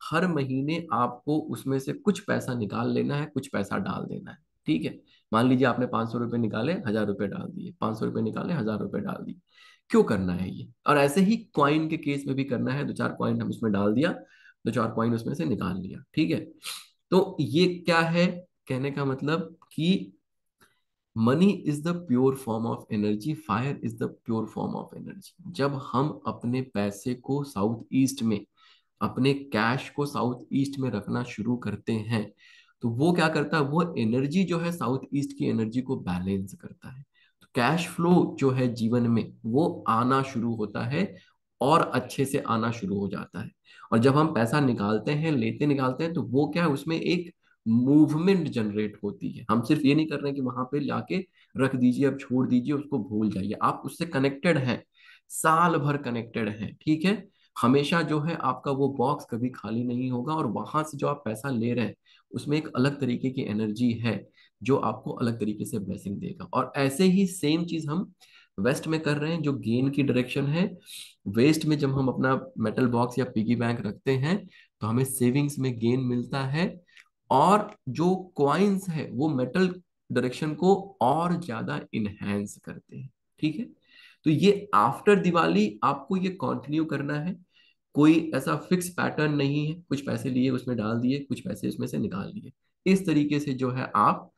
हर महीने आपको उसमें से कुछ पैसा निकाल लेना है, कुछ पैसा डाल देना है, ठीक है? मान लीजिए आपने पाँच सौ रुपये निकाले, हज़ार रुपये डाल दिए, पाँच सौ रुपये निकाले, हज़ार रुपये डाल दिए, क्यों करना है ये? और ऐसे ही क्वाइन के केस में भी करना है, दो चार क्वाइन हम उसमें डाल दिया, दो चार क्वाइन उसमें से निकाल लिया, ठीक है? तो ये क्या है? कहने का मतलब कि money is the pure form of energy fire is the pure form of energy जब हम अपने पैसे को साउथ ईस्ट में अपने कैश को साउथ ईस्ट में रखना शुरू करते हैं तो वो क्या करता है? वो एनर्जी जो है साउथ ईस्ट की एनर्जी को बैलेंस करता है। तो कैश फ्लो जो है जीवन में, वो आना शुरू होता है और अच्छे से आना शुरू हो जाता है। और जब हम पैसा निकालते हैं, लेते निकालते हैं तो वो क्या है? उसमें एक मूवमेंट जनरेट होती है। हम सिर्फ़ ये नहीं कर रहे कि वहाँ पे जाके रख दीजिए, अब छोड़ दीजिए, उसको भूल जाइए। आप उससे कनेक्टेड हैं, साल भर कनेक्टेड हैं, ठीक है? हमेशा जो है आपका वो बॉक्स कभी खाली नहीं होगा और वहाँ से जो आप पैसा ले रहे हैं, उसमें एक अलग तरीके की एनर्जी है, जो आपको अलग तरीके से ब्लेसिंग देगा। और ऐसे ही सेम चीज़ हम वेस्ट में कर रहे हैं, जो गेन की डायरेक्शन है। वेस्ट में जब हम अपना मेटल बॉक्स या पिगी बैंक रखते हैं तो हमें सेविंग्स में गेन मिलता है और जो क्वाइंस है, वो मेटल डायरेक्शन को और ज़्यादा इनहेंस करते हैं। ठीक है? तो ये आफ्टर दिवाली आपको ये कंटिन्यू करना है। कोई ऐसा फिक्स पैटर्न नहीं है, कुछ पैसे लिए, उसमें डाल दिए, कुछ पैसे उसमें से निकाल लिए। इस तरीके से जो है आप,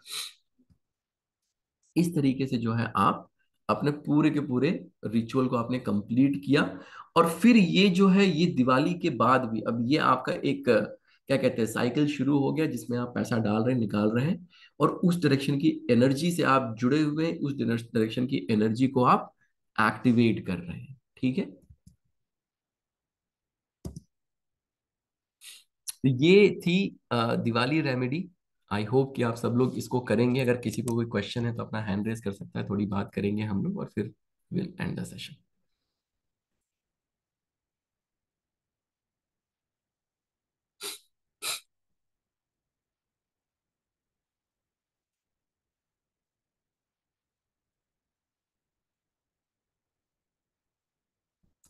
इस तरीके से जो है आप अपने पूरे के पूरे रिचुअल को आपने कंप्लीट किया। और फिर ये जो है, ये दिवाली के बाद भी, अब ये आपका एक, क्या कहते हैं साइकिल शुरू हो गया, जिसमें आप पैसा डाल रहे हैं, निकाल रहे हैं। और उस डायरेक्शन की एनर्जी से आप जुड़े हुए उस डायरेक्शन की एनर्जी को आप एक्टिवेट कर रहे हैं, ठीक है? तो ये थी दिवाली रेमेडी आई होप कि आप सब लोग इसको करेंगे। अगर किसी को कोई क्वेश्चन है तो अपना हैंड रेस कर सकता है। थोड़ी बात करेंगे हम लोग और फिर will end the session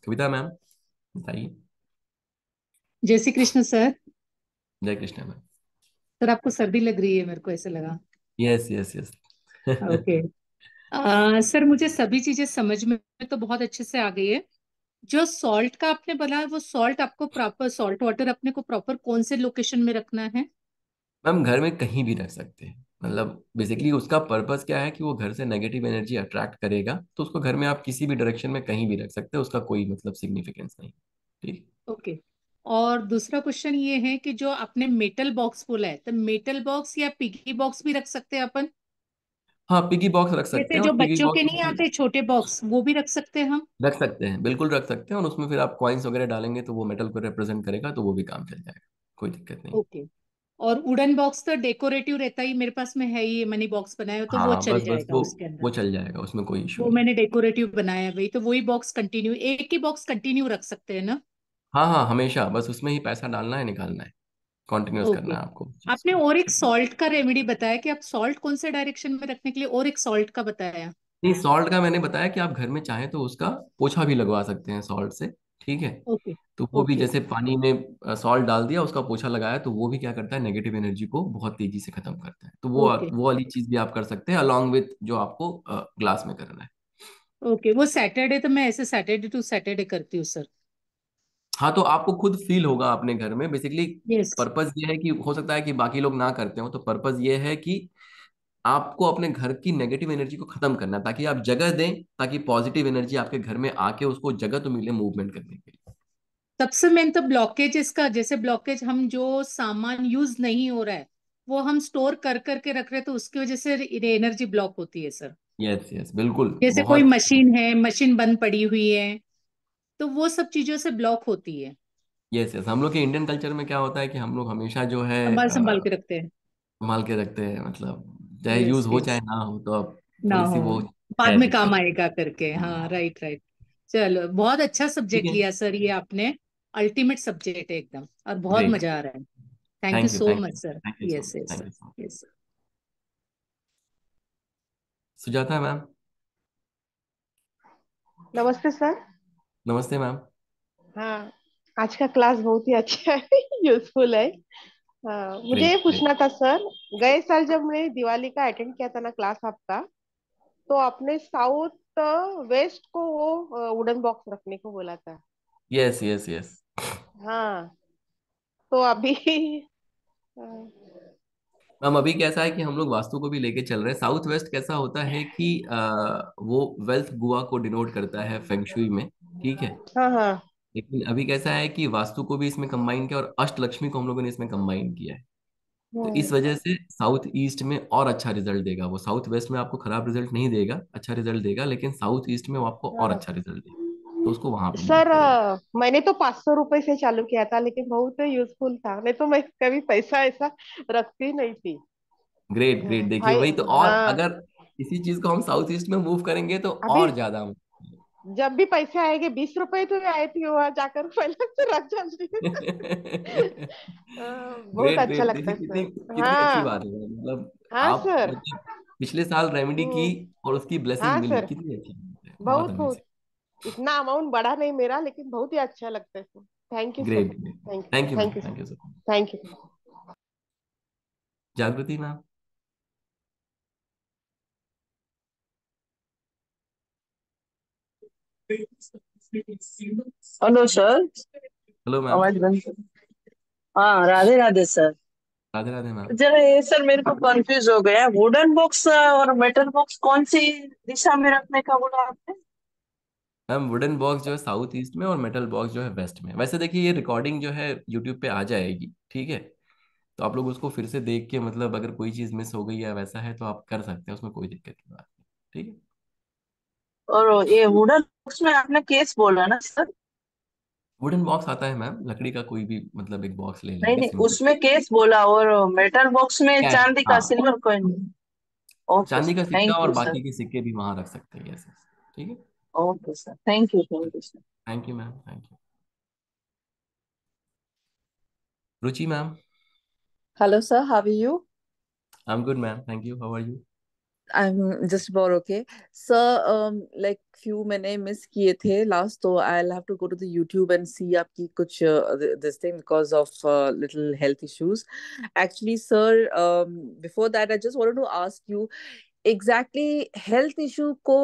Kavita ma'am, बताइए। जय श्री कृष्ण सर। जय कृष्ण मैम। सर आपको सर्दी लग रही है मेरे को ऐसे लगा। Yes yes yes okay sir मुझे सभी चीज़ें समझ में तो बहुत अच्छे से आ गई है। जो सॉल्ट का आपने बोला वो सॉल्ट आपको प्रॉपर सॉल्ट वाटर अपने को प्रॉपर कौन से लोकेशन में रखना है? मैम घर में कहीं भी रख सकते हैं। मतलब बेसिकली उसका पर्पस क्या है कि वो घर से नेगेटिव एनर्जी अट्रैक्ट करेगा तो उसको घर में आप किसी भी डायरेक्शन में कहीं भी रख सकते हैं उसका कोई मतलब सिग्निफिकेंस नहीं। ठीक? ओके और दूसरा क्वेश्चन ये है कि जो आपने मेटल बॉक्स बोला है तो मेटल बॉक्स या पिगी बॉक्स भी रख सकते हैं अपन? हाँ पिगी बॉक्स रख सकते हैं जो बच्चों के नहीं आते छोटे बॉक्स वो भी रख सकते हैं हम? रख सकते हैं बिल्कुल रख सकते हैं और उसमें फिर आप कॉइन्स वगैरह डालेंगे तो वो मेटल को रिप्रेजेंट करेगा तो वो भी काम चल जाएगा कोई दिक्कत नहीं। ओके और वुडन बॉक्स तो डेकोरेटिव रहता ही मेरे पास में है ही मनी बॉक्स बनाया हो तो वो हाँ चल बस बस जाएगा वो उसके अंदर। वो चल जाएगा उसमें कोई इशू वो नहीं। मैंने डेकोरेटिव बनाया भाई तो वही बॉक्स कंटिन्यू एक ही बॉक्स कंटिन्यू रख सकते हैं ना? हाँ हाँ हमेशा बस उसमें ही पैसा डालना है निकालना है। कॉन्टिन्यूस करना ओके है आपको। उस चीज़ आपने को और एक सॉल्ट का रेमेडी बताया कि आप सॉल्ट कौन से डायरेक्शन में रखने के लिए और एक सॉल्ट का बताया? नहीं सॉल्ट का मैंने बताया कि आप घर में चाहें तो उसका पोछा भी लगवा सकते हैं सॉल्ट से ठीक है? ओके तो वो भी ओके। जैसे पानी में सॉल्ट डाल दिया उसका पोछा लगाया तो वो भी क्या करता है नेगेटिव एनर्जी को बहुत तेज़ी से खत्म करता है। तो वो ओके। वो वाली चीज़ भी आप कर सकते हैं अलॉन्ग विथ जो आपको ग्लास में करना है। ओके वो सैटरडे तो मैं ऐसे सैटरडे टू सैटरडे करती हूँ सर हाँ तो आपको खुद फील होगा अपने घर में। बेसिकली यस पर्पस ये है कि हो सकता है कि बाकी लोग ना करते हो तो पर्पज ये है कि आपको अपने घर की नेगेटिव एनर्जी को खत्म करना है ताकि आप जगह दें ताकि पॉजिटिव एनर्जी आपके घर में आके उसको जगह तो मिले मूवमेंट करने के लिए। सबसे मेन तो ब्लॉकेज इसका जैसे ब्लॉकेज हम जो सामान यूज़ नहीं हो रहा है वो हम स्टोर कर करके रख रहे तो उसकी वजह से एनर्जी ब्लॉक होती है सर यस यस बिल्कुल। जैसे कोई मशीन है मशीन बंद पड़ी हुई है तो वो सब चीज़ों से ब्लॉक होती है। यस यस हम लोग के इंडियन कल्चर में क्या होता है कि हम लोग हमेशा जो है संभाल संभाल के रखते हैं। संभाल के रखते हैं मतलब चाहे यूज़ हो चाहे ना हो तो अब ना थोड़ी सी हो। वो बाद में काम आएगा करके। हाँ राइट राइट चलो बहुत अच्छा ठीक सब्जेक्ट है। लिया सर ये आपने। अल्टीमेट सब्जेक्ट है एकदम और बहुत ग्रेट मज़ा आ रहा है। Thank you thank you so thank much sir thank you so yes much yes thank sir you so much yes Sujata ma'am नमस्ते सर नमस्ते मैम। हाँ आज का क्लास बहुत ही अच्छा है यूजफुल है। हाँ, मुझे ये पूछना था सर गए साल जब मैंने दिवाली का अटेंड किया था ना क्लास आपका तो आपने साउथ वेस्ट को वो वुडन बॉक्स रखने को बोला था। यस यस यस हाँ तो अभी मैम अभी कैसा है कि हम लोग वास्तु को भी लेके चल रहे हैं। साउथ वेस्ट कैसा होता है कि अ, वो वेल्थ गोवा को डिनोट करता है फेंगशुई में। ठीक है? हाँ हाँ। लेकिन अभी कैसा है कि वास्तु को भी इसमें कंबाइन किया और अष्टलक्ष्मी को हम लोगों ने इसमें कंबाइन किया है। तो इस हम्म, वजह से साउथ ईस्ट में और अच्छा रिज़ल्ट देगा वो। साउथ वेस्ट में आपको खराब रिज़ल्ट नहीं देगा अच्छा रिज़ल्ट देगा लेकिन साउथ ईस्ट में वो आपको और हाँ अच्छा रिज़ल्ट देगा। तो उसको वहाँ पे मूव सर मैंने तो पाँच सौ रुपए से चालू किया था लेकिन बहुत यूजफुल था। नहीं तो मैं कभी पैसा ऐसा रखती नहीं थी। ग्रेट ग्रेट हाँ देखिए वही तो और हाँ। अगर इसी चीज़ को हम साउथ ईस्ट में मूव करेंगे तो और ज़्यादा जब भी पैसे आएँगे बीस रुपए तो आए थे वहाँ जाकर पहले से रख जाती हाँ, बहुत ग्रेट अच्छा ग्रेट लगता है अच्छी हाँ। बात है मतलब हाँ आप सर। मतलब पिछले साल रेमेडी की हम्म। और उसकी ब्लेसिंग हाँ मिली कितनी अच्छी बहुत बहुत इतना अमाउंट बड़ा नहीं मेरा लेकिन बहुत ही अच्छा लगता है thank you great thank you thank you thank you sir thank you Jagriti ma'am hello sir hello ma'am आवाज़ बंद कर। हाँ राधे राधे सर राधे राधे मैम जरा ये सर मेरे को कंफ्यूज हो गया वुडन बॉक्स और मेटल बॉक्स कौन सी दिशा में रखने का बोला आपने? मैम वुडन बॉक्स जो है साउथ ईस्ट में और मेटल बॉक्स जो है वेस्ट में। वैसे देखिए ये रिकॉर्डिंग जो है यूट्यूब पे आ जाएगी ठीक है? तो आप लोग उसको फिर से देख के मतलब अगर कोई चीज़ मिस हो गई या वैसा है तो आप कर सकते हैं उसमें कोई दिक्कत की बात नहीं ठीक है? और ये वुडन बॉक्स में आपने केस बोला ना सर वुडन बॉक्स आता है मैम लकड़ी का कोई भी मतलब एक बॉक्स ले नहीं लेंगे नहीं उसमें केस बोला और मेटल बॉक्स में कैश चांदी का हाँ। सिल्वर कॉइन ओके चांदी सर का सिक्का थैंक और यू सर बाकी के सिक्के भी वहाँ रख सकते हैं यस यस ठीक है? Okay sir thank you thank you sir thank you ma'am thank you Ruchi ma'am Hello, sir. How are you? I am good ma'am thank you how are you I am just bore okay sir like few मैंने miss किए थे last तो I have to go to the YouTube and see आपकी कुछ this thing because of little health issues actually sir before that I just wanted to ask you exactly health issue को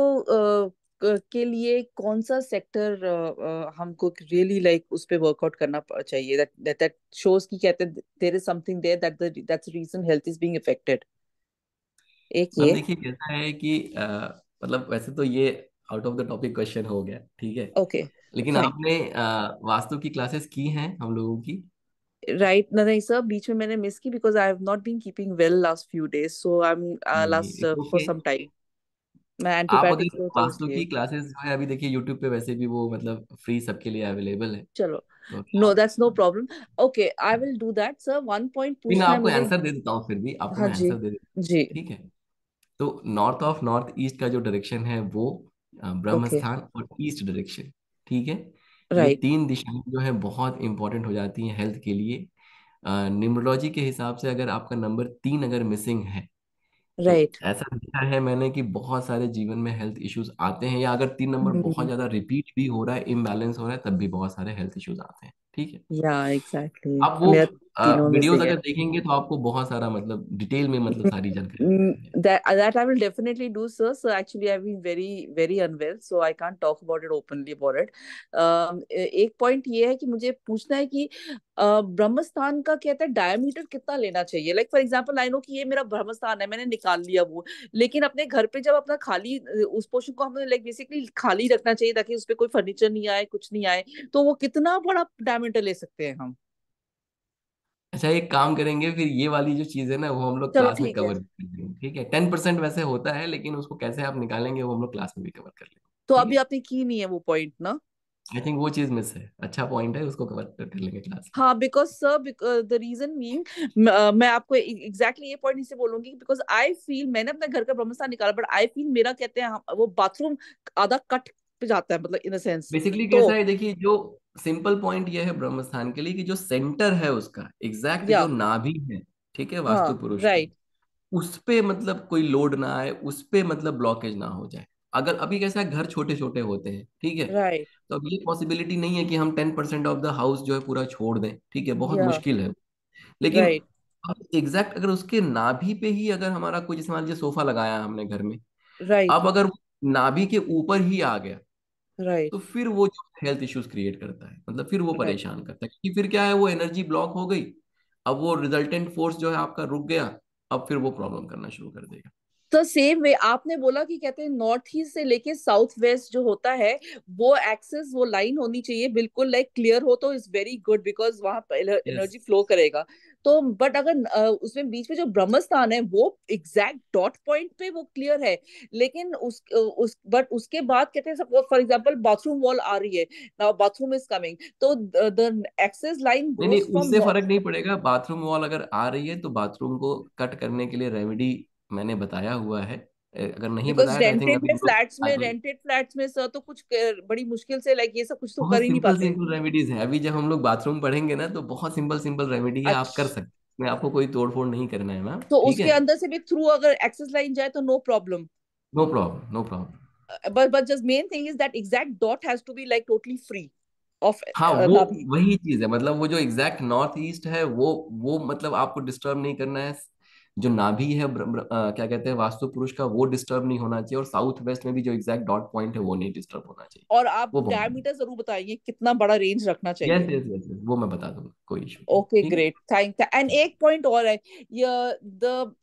के लिए कौन सा सेक्टर हमको really like उस पे वर्कआउट करना चाहिए? दैट दैट शोज़ की कहते हैं is something there that that's reason health is being affected एक ये। देखिए कैसा है कि मतलब वैसे तो ये out of the topic question हो गया ठीक है। ओके लेकिन फाइन आपने वास्तु की क्लासेस की हैं हम लोगों की? राइट नहीं सर बीच में मैंने मिस की because I have not been keeping well last few days so I am last for some time मैं आप एंटीबायोटिक अगर लो तो वास्तु की क्लासेस जो है अभी देखिए यूट्यूब पे वैसे भी वो मतलब फ्री सबके लिए अवेलेबल है। चलो। No that's no problem okay I will do that sir one point मैं पूछना है आपको आंसर दे देता हूँ फिर भी आपको हाँ मैं आंसर दे देता जी। ठीक है। तो नॉर्थ ऑफ़ नॉर्थ ईस्ट का जो डायरेक्शन है वो ब्रह्म स्थान और ईस्ट डायरेक्शन ठीक है? ये राइट तीन दिशाएँ जो है बहुत इंपॉर्टेंट हो जाती हैं हेल्थ के लिए। न्यूमरोलॉजी के हिसाब से अगर आपका नंबर तीन अगर मिसिंग है तो राइट ऐसा देखा है मैंने कि बहुत सारे जीवन में हेल्थ इश्यूज़ आते हैं या अगर तीन नंबर बहुत ज़्यादा रिपीट भी हो रहा है इम्बैलेंस हो रहा है तब भी बहुत सारे हेल्थ इश्यूज़ आते हैं। ठीक है। या एग्जैक्टली आप वो मेरा तीनों में वीडियोस है अगर देखेंगे तो आपको बहुत सारा मतलब डिटेल में मतलब सारी जानकारी I will definitely do, sir. So actually, I've been very very unwell, so I can't talk about it openly about it. Um, एक पॉइंट ये है कि मुझे पूछना है कि अ, ब्रह्मस्थान का कहते हैं डायमीटर कितना लेना चाहिए? Like for example I know कि ये मेरा ब्रह्मस्थान है मैंने निकाल लिया वो। लेकिन अपने घर पे जब अपना खाली उस पोर्शन को हमें लाइक बेसिकली खाली रखना चाहिए ताकि उस पे कोई फर्नीचर नहीं आए कुछ नहीं आए तो वो कितना बड़ा डायमीटर ले सकते हैं हम। अच्छा एक काम करेंगे फिर ये वाली जो चीज़ है ना वो हम लोग क्लास में कवर कर लेंगे ठीक है? टेन परसेंट वैसे होता है लेकिन उसको कैसे आप निकालेंगे वो हम लोग क्लास में भी कवर कर लेंगे तो अभी आपने की नहीं है वो पॉइंट ना? आई थिंक वो चीज़ मिस है। अच्छा पॉइंट है उसको कवर कर लेंगे क्लास हाँ because sir the reason being मैं आपको एग्जैक्टली ये पॉइंट इससे बोलूँगी बिकॉज़ आई फील मैंने अपने घर का ब्रह्मस्थान निकाला बट आई फील मेरा कहते हैं वो बाथरूम आधा कट पे जाता है मतलब इन अ सेंस बेसिकली कैसा है देखिए जो सिंपल पॉइंट ये है ब्रह्मस्थान के लिए कि जो सेंटर है उसका एग्जैक्ट जो नाभि है ठीक है वास्तु हाँ पुरुष राइट उस पे मतलब कोई लोड ना आए उस पे मतलब ब्लॉकेज ना हो जाए। अगर अभी कैसा है घर छोटे छोटे होते हैं ठीक है राइट तो अब ये पॉसिबिलिटी नहीं है कि हम ten percent of the house जो है पूरा छोड़ दें ठीक है बहुत या मुश्किल है। लेकिन एग्जैक्ट अगर उसके नाभि पे ही अगर हमारा कोई जैसे मान लीजिए सोफा लगाया हमने घर में राइट अब अगर नाभि के ऊपर ही आ गया राइट तो फिर वो जो हेल्थ इश्यूज़ क्रिएट करता है मतलब फिर वो राइट परेशान करता है क्योंकि फिर क्या है वो एनर्जी ब्लॉक हो गई अब वो रिजल्टेंट फोर्स जो है आपका रुक गया अब फिर वो प्रॉब्लम करना शुरू कर देगा। तो सेम वे आपने बोला कि कहते हैं नॉर्थ ईस्ट से लेके साउथ वेस्ट जो होता है वो एक्सेस वो लाइन होनी चाहिए बिल्कुल लाइक क्लियर हो तो इज़ वेरी गुड बिकॉज़ वहाँ यस एनर्जी फ्लो करेगा। तो बट अगर उसमें बीच में जो ब्रह्मस्थान है वो एग्जैक्ट डॉट पॉइंट पे वो क्लियर है। लेकिन उस उस बट उसके बाद कहते हैं फॉर एग्जांपल बाथरूम वॉल आ रही है नाउ बाथरूम इज़ कमिंग तो द एक्सेस लाइन नहीं नहीं उससे फ़र्क नहीं पड़ेगा। बाथरूम वॉल अगर आ रही है तो बाथरूम को कट करने के लिए रेमेडी मैंने बताया हुआ है। अगर नहीं बताया रेंटेड में फ्लैट्स में रेंटेड फ्लैट्स में सर तो कुछ बड़ी मुश्किल से लाइक ये सब कुछ तो कर ही नहीं पाते। सिंपल रेमेडीज है। अभी जब हम लोग बाथरूम पढ़ेंगे ना तो बहुत सिंपल सिंपल रेमेडी है आप कर अच्छा। सकते हैं। इसमें आपको कोई तोड़ फोड़ नहीं करना है मैम तो उसके अंदर से भी थ्रू अगर एक्सेस लाइन जाए तो no problem no problem no problem but but just main thing is that exact dot has to be like totally free of हाँ वो वही चीज़ है मतलब वो जो एग्जैक्ट नॉर्थ ईस्ट है वो वो मतलब आपको डिस्टर्ब नहीं करना है। जो नाभि है ब्र, ब्र, अ, क्या कहते हैं वास्तु पुरुष का वो डिस्टर्ब नहीं होना चाहिए और साउथ वेस्ट में भी जो एग्जैक्ट डॉट पॉइंट है वो नहीं डिस्टर्ब होना चाहिए। और आप डायमीटर ज़रूर बताइए कितना बड़ा रेंज रखना यस चाहिए। यस यस वो मैं बता दूँगा कोई issue okay great thank and एक पॉइंट और है the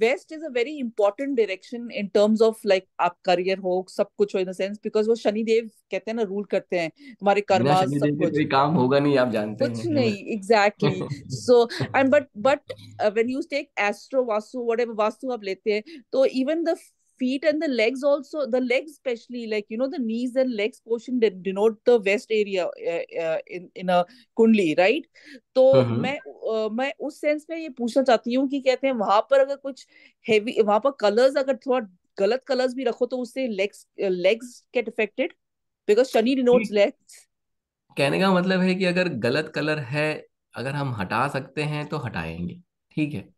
west is a very important direction in terms of like आप करियर हो सब कुछ हो इन द सेंस बिकॉज़ वो शनिदेव कहते हैं ना रूल करते हैं तुम्हारे कर्मा सब कुछ। काम होगा नहीं आप जानते कुछ हैं। है नहीं exactly so and but but when you take astro Vastu whatever Vastu आप लेते हैं तो even the feet and the legs also the legs especially like you know the knees and legs portion that denote the west area uh, uh, in in a kundli right? तो हम्म मैं uh, मैं उस sense में ये पूछना चाहती हूँ कि कहते हैं वहाँ पर अगर कुछ हेवी वहाँ पर कलर्स अगर थोड़ा गलत कलर्स भी रखो तो उससे legs legs get affected because Shani denotes legs कहने का मतलब है कि अगर गलत कलर है अगर हम हटा सकते हैं तो हटाएँगे ठीक है?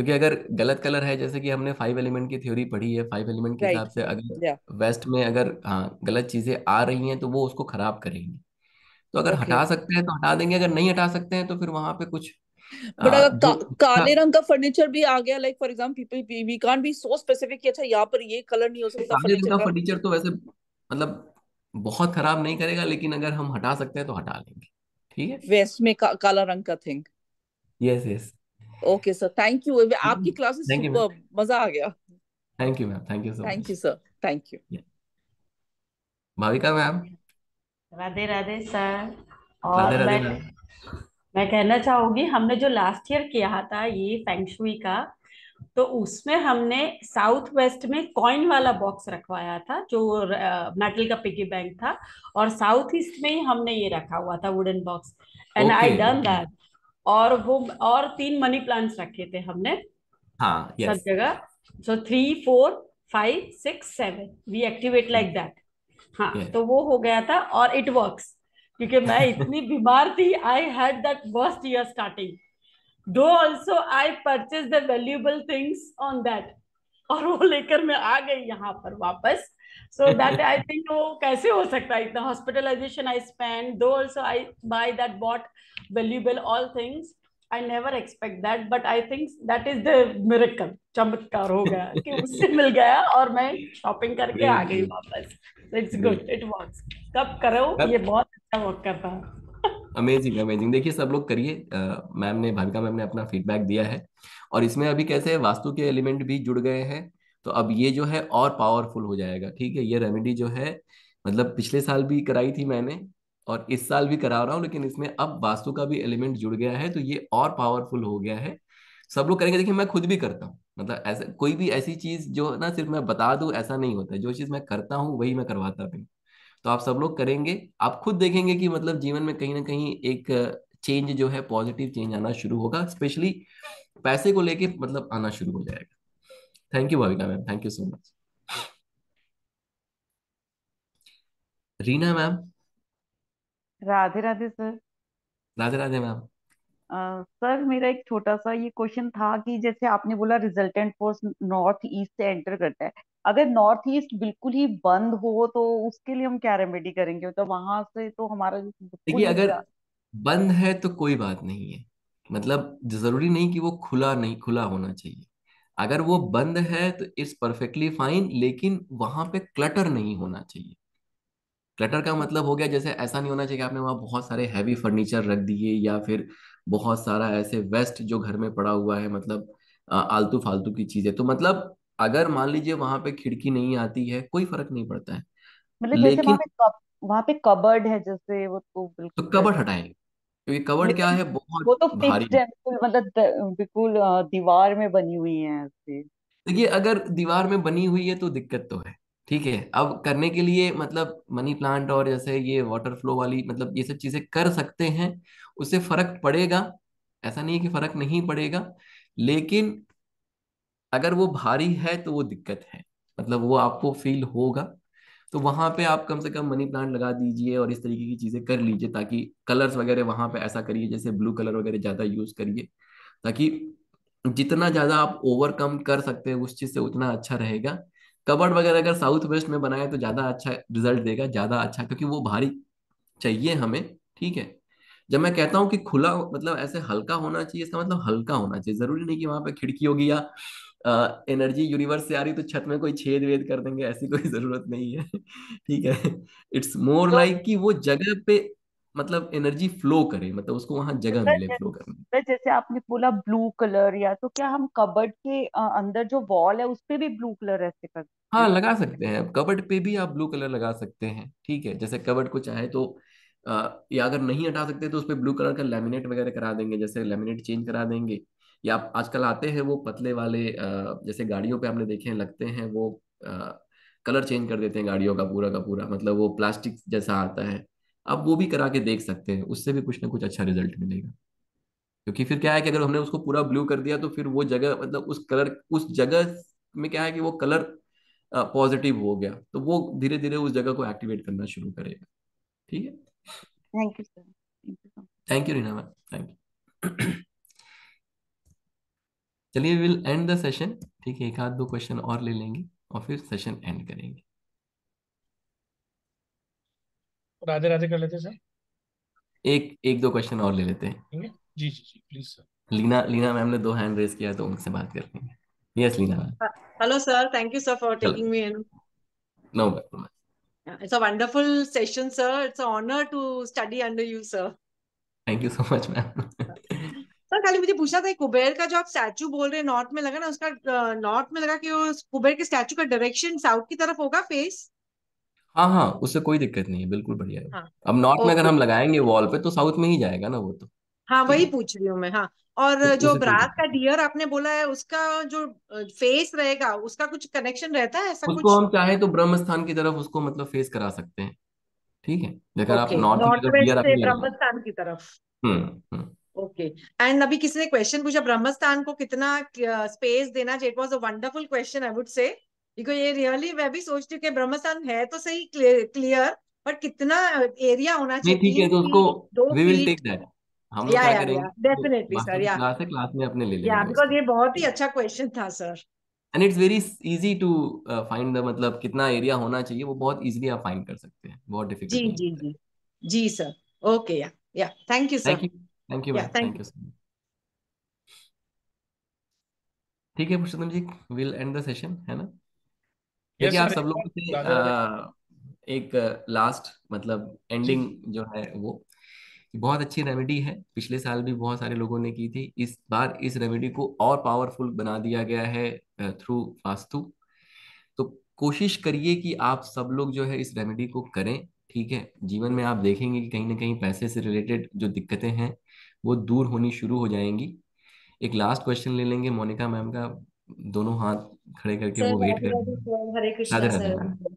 क्योंकि अगर गलत कलर है जैसे कि हमने फाइव एलिमेंट की थ्योरी पढ़ी है फाइव एलिमेंट के हिसाब से अगर वेस्ट में अगर हाँ गलत चीज़ें आ रही हैं तो वो उसको खराब करेंगे। तो अगर हटा सकते हैं तो हटा देंगे अगर नहीं हटा सकते हैं तो फिर वहाँ पे कुछ बट अगर का, काले रंग का फर्नीचर भी आ गया like for example people we can't be so specific कि अच्छा यहाँ पर ये कलर नहीं हो सकता काले रंग फर्नीचर का का। फर्नीचर तो वैसे मतलब बहुत खराब नहीं करेगा लेकिन अगर हम हटा सकते हैं तो हटा लेंगे। ठीक है? वेस्ट में का, काला रंग का thing yes yes okay sir thank you आपकी क्लासेस थैंक यू सुपर मज़ा आ गया. Thank you ma'am thank you so thank you sir thank you Bhavika ma'am Radhe Radhe sir और राधे राधे मैं मैं कहना चाहूँगी हमने जो लास्ट ईयर किया था ये फेंगशुई का तो उसमें हमने साउथ वेस्ट में कॉइन वाला बॉक्स रखवाया था जो मेटल का पिगी बैंक था और साउथ ईस्ट में ही हमने ये रखा हुआ था wooden box and I done that और वो और तीन मनी प्लांट्स रखे थे हमने। हाँ सब जगह। So three four five six seven we activate like that हाँ यस तो वो हो गया था और इट वर्क्स क्योंकि मैं इतनी बीमार थी I had that worst year starting दो also I purchase the valuable things on that और वो लेकर मैं आ गई यहाँ पर वापस। So that I think वो कैसे हो सकता है इतना hospitalization I spend though also I buy that bought valuable all things. I never expect that but I think that is the miracle. चमत्कार हो गया कि उससे मिल गया और मैं शॉपिंग करके आ गई वापस। इट्स गुड इट वर्क्स कब करो? ये बहुत अच्छा वर्क करता है। अमेजिंग अमेजिंग देखिए सब लोग करिए। मैम ने भाविका मैम ने अपना फीडबैक दिया है। और इसमें अभी कैसे वास्तु के एलिमेंट भी जुड़ गए हैं। तो अब ये जो है और पावरफुल हो जाएगा, ठीक है? ये रेमेडी जो है मतलब पिछले साल भी कराई थी मैंने और इस साल भी करा रहा हूँ, लेकिन इसमें अब वास्तु का भी एलिमेंट जुड़ गया है तो ये और पावरफुल हो गया है। सब लोग करेंगे, देखिए मैं खुद भी करता हूँ मतलब ऐसा कोई भी ऐसी चीज़ जो ना सिर्फ़ मैं बता दूँ, ऐसा नहीं होता जो चीज़ मैं करता हूँ, वही मैं करवाता भी तो आप सब लोग करेंगे, आप खुद देखेंगे कि मतलब जीवन में कहीं ना कहीं एक चेंज जो है पॉजिटिव चेंज आना शुरू होगा स्पेशली पैसे को लेके मतलब आना शुरू हो जाएगा। Thank you Bhavika ma'am thank you so much Reena ma'am Radhe Radhe sir. Radhe Radhe ma'am sir मेरा एक छोटा सा ये क्वेश्चन था कि जैसे आपने बोला रिजल्टेंट फोर्स नॉर्थ ईस्ट से एंटर करता है। अगर नॉर्थ ईस्ट बिल्कुल ही बंद हो तो उसके लिए हम क्या रेमेडी करेंगे? तो वहाँ से तो हमारा देखिए अगर बंद है तो कोई बात नहीं है। मतलब ज़रूरी नहीं कि वो खुला नहीं खुला होना चाहिए। अगर वो बंद है तो इट्स परफेक्टली फाइन लेकिन वहाँ पे क्लटर नहीं होना चाहिए। क्लटर का मतलब हो गया जैसे ऐसा नहीं होना चाहिए कि आपने वहाँ बहुत सारे हैवी फर्नीचर रख दिए या फिर बहुत सारा ऐसे वेस्ट जो घर में पड़ा हुआ है मतलब आलतू फालतू की चीज़ें। तो मतलब अगर मान लीजिए वहाँ पे खिड़की नहीं आती है कोई फ़र्क नहीं पड़ता है। मतलब जैसे वहाँ पे वहाँ पे कबर्ड है जैसे वो तो बिल्कुल तो कबर्ड हटाएँगे। क्योंकि कबर्ड क्या है? बहुत वो तो फिक्स्ड है मतलब बिल्कुल दीवार में बनी हुई है ऐसे। देखिए अगर दीवार में बनी हुई है तो दिक्कत तो है ठीक है? अब करने के लिए मतलब मनी प्लांट और जैसे ये वाटर फ्लो वाली मतलब ये सब चीज़ें कर सकते हैं उससे फ़र्क पड़ेगा। ऐसा नहीं है कि फ़र्क नहीं पड़ेगा लेकिन अगर वो भारी है तो वो दिक्कत है मतलब वो आपको फील होगा। तो वहाँ पे आप कम से कम मनी प्लांट लगा दीजिए और इस तरीके की चीज़ें कर लीजिए ताकि कलर्स वगैरह वहाँ पे ऐसा करिए, जैसे ब्लू कलर वगैरह ज़्यादा यूज़ करिए, ताकि जितना ज़्यादा आप ओवरकम कर सकते हैं उस चीज़ से उतना अच्छा रहेगा। कबर्ड वगैरह अगर साउथ वेस्ट में बनाए तो ज़्यादा अच्छा रिज़ल्ट देगा, ज़्यादा अच्छा क्योंकि वो भारी चाहिए हमें, ठीक है। जब मैं कहता हूँ कि खुला मतलब ऐसे हल्का होना चाहिए, इसका मतलब हल्का होना चाहिए, ज़रूरी नहीं कि वहाँ पे खिड़की होगी या एनर्जी यूनिवर्स से आ रही तो छत में कोई छेद वेद कर देंगे ऐसी कोई ज़रूरत नहीं है। ठीक है? इट्स मोर लाइक कि वो जगह पे मतलब एनर्जी फ्लो करे मतलब उसको वहाँ जगह मिले फ्लो करने जैसे आपने बोला ब्लू कलर या तो क्या हम कबर्ड के अंदर जो वॉल है उस पे भी ब्लू कलर ऐसे कर हाँ लगा सकते हैं। कबर्ड पे भी आप ब्लू कलर लगा सकते हैं। ठीक है? जैसे कबर्ड को चाहे तो या अगर नहीं हटा सकते तो उस पर ब्लू कलर का लेमिनेट वगैरह करा देंगे जैसे लेमिनेट चेंज करा देंगे। या आजकल आते हैं वो पतले वाले जैसे गाड़ियों पे आपने देखे हैं लगते हैं वो कलर चेंज कर देते हैं गाड़ियों का पूरा का पूरा मतलब वो प्लास्टिक जैसा आता है। आप वो भी करा के देख सकते हैं उससे भी कुछ ना कुछ अच्छा रिज़ल्ट मिलेगा। क्योंकि फिर क्या है कि अगर हमने उसको पूरा ब्लू कर दिया तो फिर वो जगह मतलब उस कलर उस जगह में क्या है कि वो कलर पॉजिटिव हो गया तो वो धीरे धीरे उस जगह को एक्टिवेट करना शुरू करेगा। ठीक है? Thank you sir thank you Reena ma'am thank you चलिए विल एंड द सेशन ठीक है एक आध दो क्वेश्चन और ले लेंगे और फिर सेशन एंड करेंगे। राधे राधे कर लेते सर एक एक दो क्वेश्चन और ले लेते हैं। जी जी जी please sir Leena Leena ma'am ने दो हैंड रेस किया तो उनसे बात कर लेंगे। Yes Leena ma'am. Hello sir thank you sir for taking me in no problem It's a wonderful session, sir. It's an honor to study under you, sir. Thank you so much, ma'am. Sir खाली मुझे पूछना था कुबेर का जो आप statue बोल रहे हैं नॉर्थ में लगा ना उसका नॉर्थ में लगा कि वो कुबेर के स्टैचू का डायरेक्शन साउथ की तरफ़ होगा फेस हाँ हाँ उससे कोई दिक्कत नहीं है बिल्कुल बढ़िया है। हाँ, अब नॉर्थ में अगर हम लगाएँगे वॉल पे तो साउथ में ही जाएगा ना वो तो। हाँ वही पूछ रही हूँ मैं हाँ। और जो ब्रास का डियर आपने बोला है उसका जो फेस रहेगा उसका कुछ कनेक्शन रहता है ऐसा उसको कुछ? हम चाहे तो ब्रह्म स्थान की तरफ़ उसको मतलब फेस करा सकते हैं। ठीक है? अगर आप नॉर्थ वेस्ट से ब्रह्म स्थान की तरफ़। हम्म हम्म। ओके एंड अभी किसी ने क्वेश्चन पूछा ब्रह्मस्थान को कितना स्पेस देना? चाहिए it was a wonderful question I would say because ये रियली मैं भी सोचती हूँ कि ब्रह्मस्थान है तो सही क्लियर बट कितना एरिया होना चाहिए? ठीक है तो उसको वी विल टेक दैट हम लोग क्या करेंगे? डेफिनेटली सर या क्लास क्लास में अपने ले लेंगे या बिकॉज़ ये बहुत ही अच्छा क्वेश्चन था sir and it's very easy to find the मतलब कितना एरिया होना चाहिए वो बहुत इजीली आप फाइंड कर सकते हैं. बहुत डिफ़िकल्ट जी जी जी. जी sir okay yeah yeah thank you sir thank you thank you ma'am thank ठीक है Purushottam ji will end the session है ना? देखिए आप सब लोगों से एक लास्ट मतलब एंडिंग जो। है वो बहुत अच्छी रेमेडी है। पिछले साल भी बहुत सारे लोगों ने की थी। इस बार इस रेमेडी को और पावरफुल बना दिया गया है थ्रू वास्तु तो कोशिश करिए कि आप सब लोग जो है इस रेमेडी को करें। ठीक है? जीवन में आप देखेंगे कि कहीं ना कहीं पैसे से रिलेटेड जो दिक्कतें हैं वो दूर होनी शुरू हो जाएँगी। एक लास्ट क्वेश्चन ले लेंगे मोनिका मैम का। दोनों हाथ खड़े करके सर वो वेट कर राधे राधे मैम।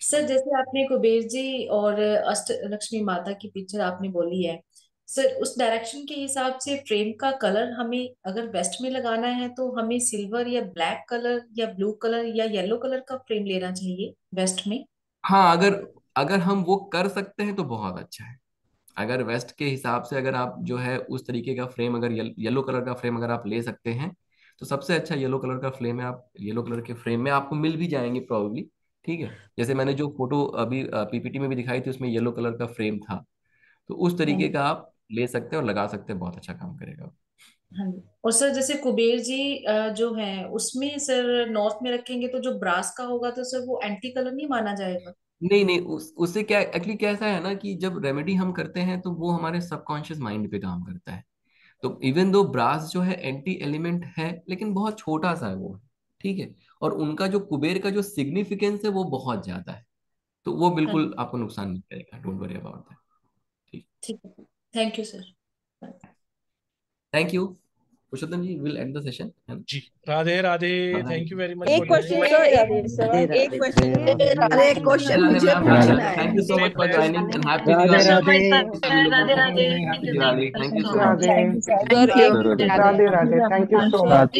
सर जैसे आपने कुबेर जी और अष्ट लक्ष्मी माता की पिक्चर आपने बोली है सर उस डायरेक्शन के हिसाब से फ्रेम का कलर हमें अगर वेस्ट में लगाना है तो हमें सिल्वर या ब्लैक कलर या ब्लू कलर या येलो कलर का फ्रेम लेना चाहिए वेस्ट में? हाँ अगर अगर हम वो कर सकते हैं तो बहुत अच्छा है। अगर वेस्ट के हिसाब से अगर आप जो है उस तरीके का फ्रेम अगर येलो कलर का फ्रेम अगर आप ले सकते हैं तो सबसे अच्छा येलो कलर का फ्रेम है आप येलो कलर के फ्रेम में आपको मिल भी जाएँगे प्रॉब्ली ठीक है? जैसे मैंने जो फ़ोटो अभी पीपीटी में भी दिखाई थी उसमें येलो कलर का फ्रेम था। तो उस तरीके हाँ। का आप ले सकते हैं और लगा सकते हैं बहुत अच्छा काम करेगा हाँ और सर जैसे कुबेर जी जो है उसमें सर नॉर्थ में रखेंगे तो जो ब्रास का होगा तो सर वो एंटी कलर नहीं माना जाएगा? नहीं नहीं उस उससे क्या एक्चुअली क्या ऐसा है ना कि जब रेमेडी हम करते हैं तो वो हमारे सबकॉन्शियस माइंड पे काम करता है। तो इवन दो ब्रास जो है एंटी एलिमेंट है लेकिन बहुत छोटा सा है वो ठीक है? और उनका जो कुबेर का जो सिग्निफिकेंस है वो बहुत ज़्यादा है। तो वो बिल्कुल जी आपको नुकसान नहीं करेगा डोंट वरी अबाउट दैट ठीक। ठीक thank you sir thank you Purushottam ji will end the session ji Radhe Radhe thank you very much एक क्वेश्चन है राधे एक राधे क्वेश्चन राधे है राधे एक क्वेश्चन राधे मुझे पूछना है। Thank you so much for joining and happy Radhe Radhe Radhe thank you so much sir Radhe Radhe. Thank you so much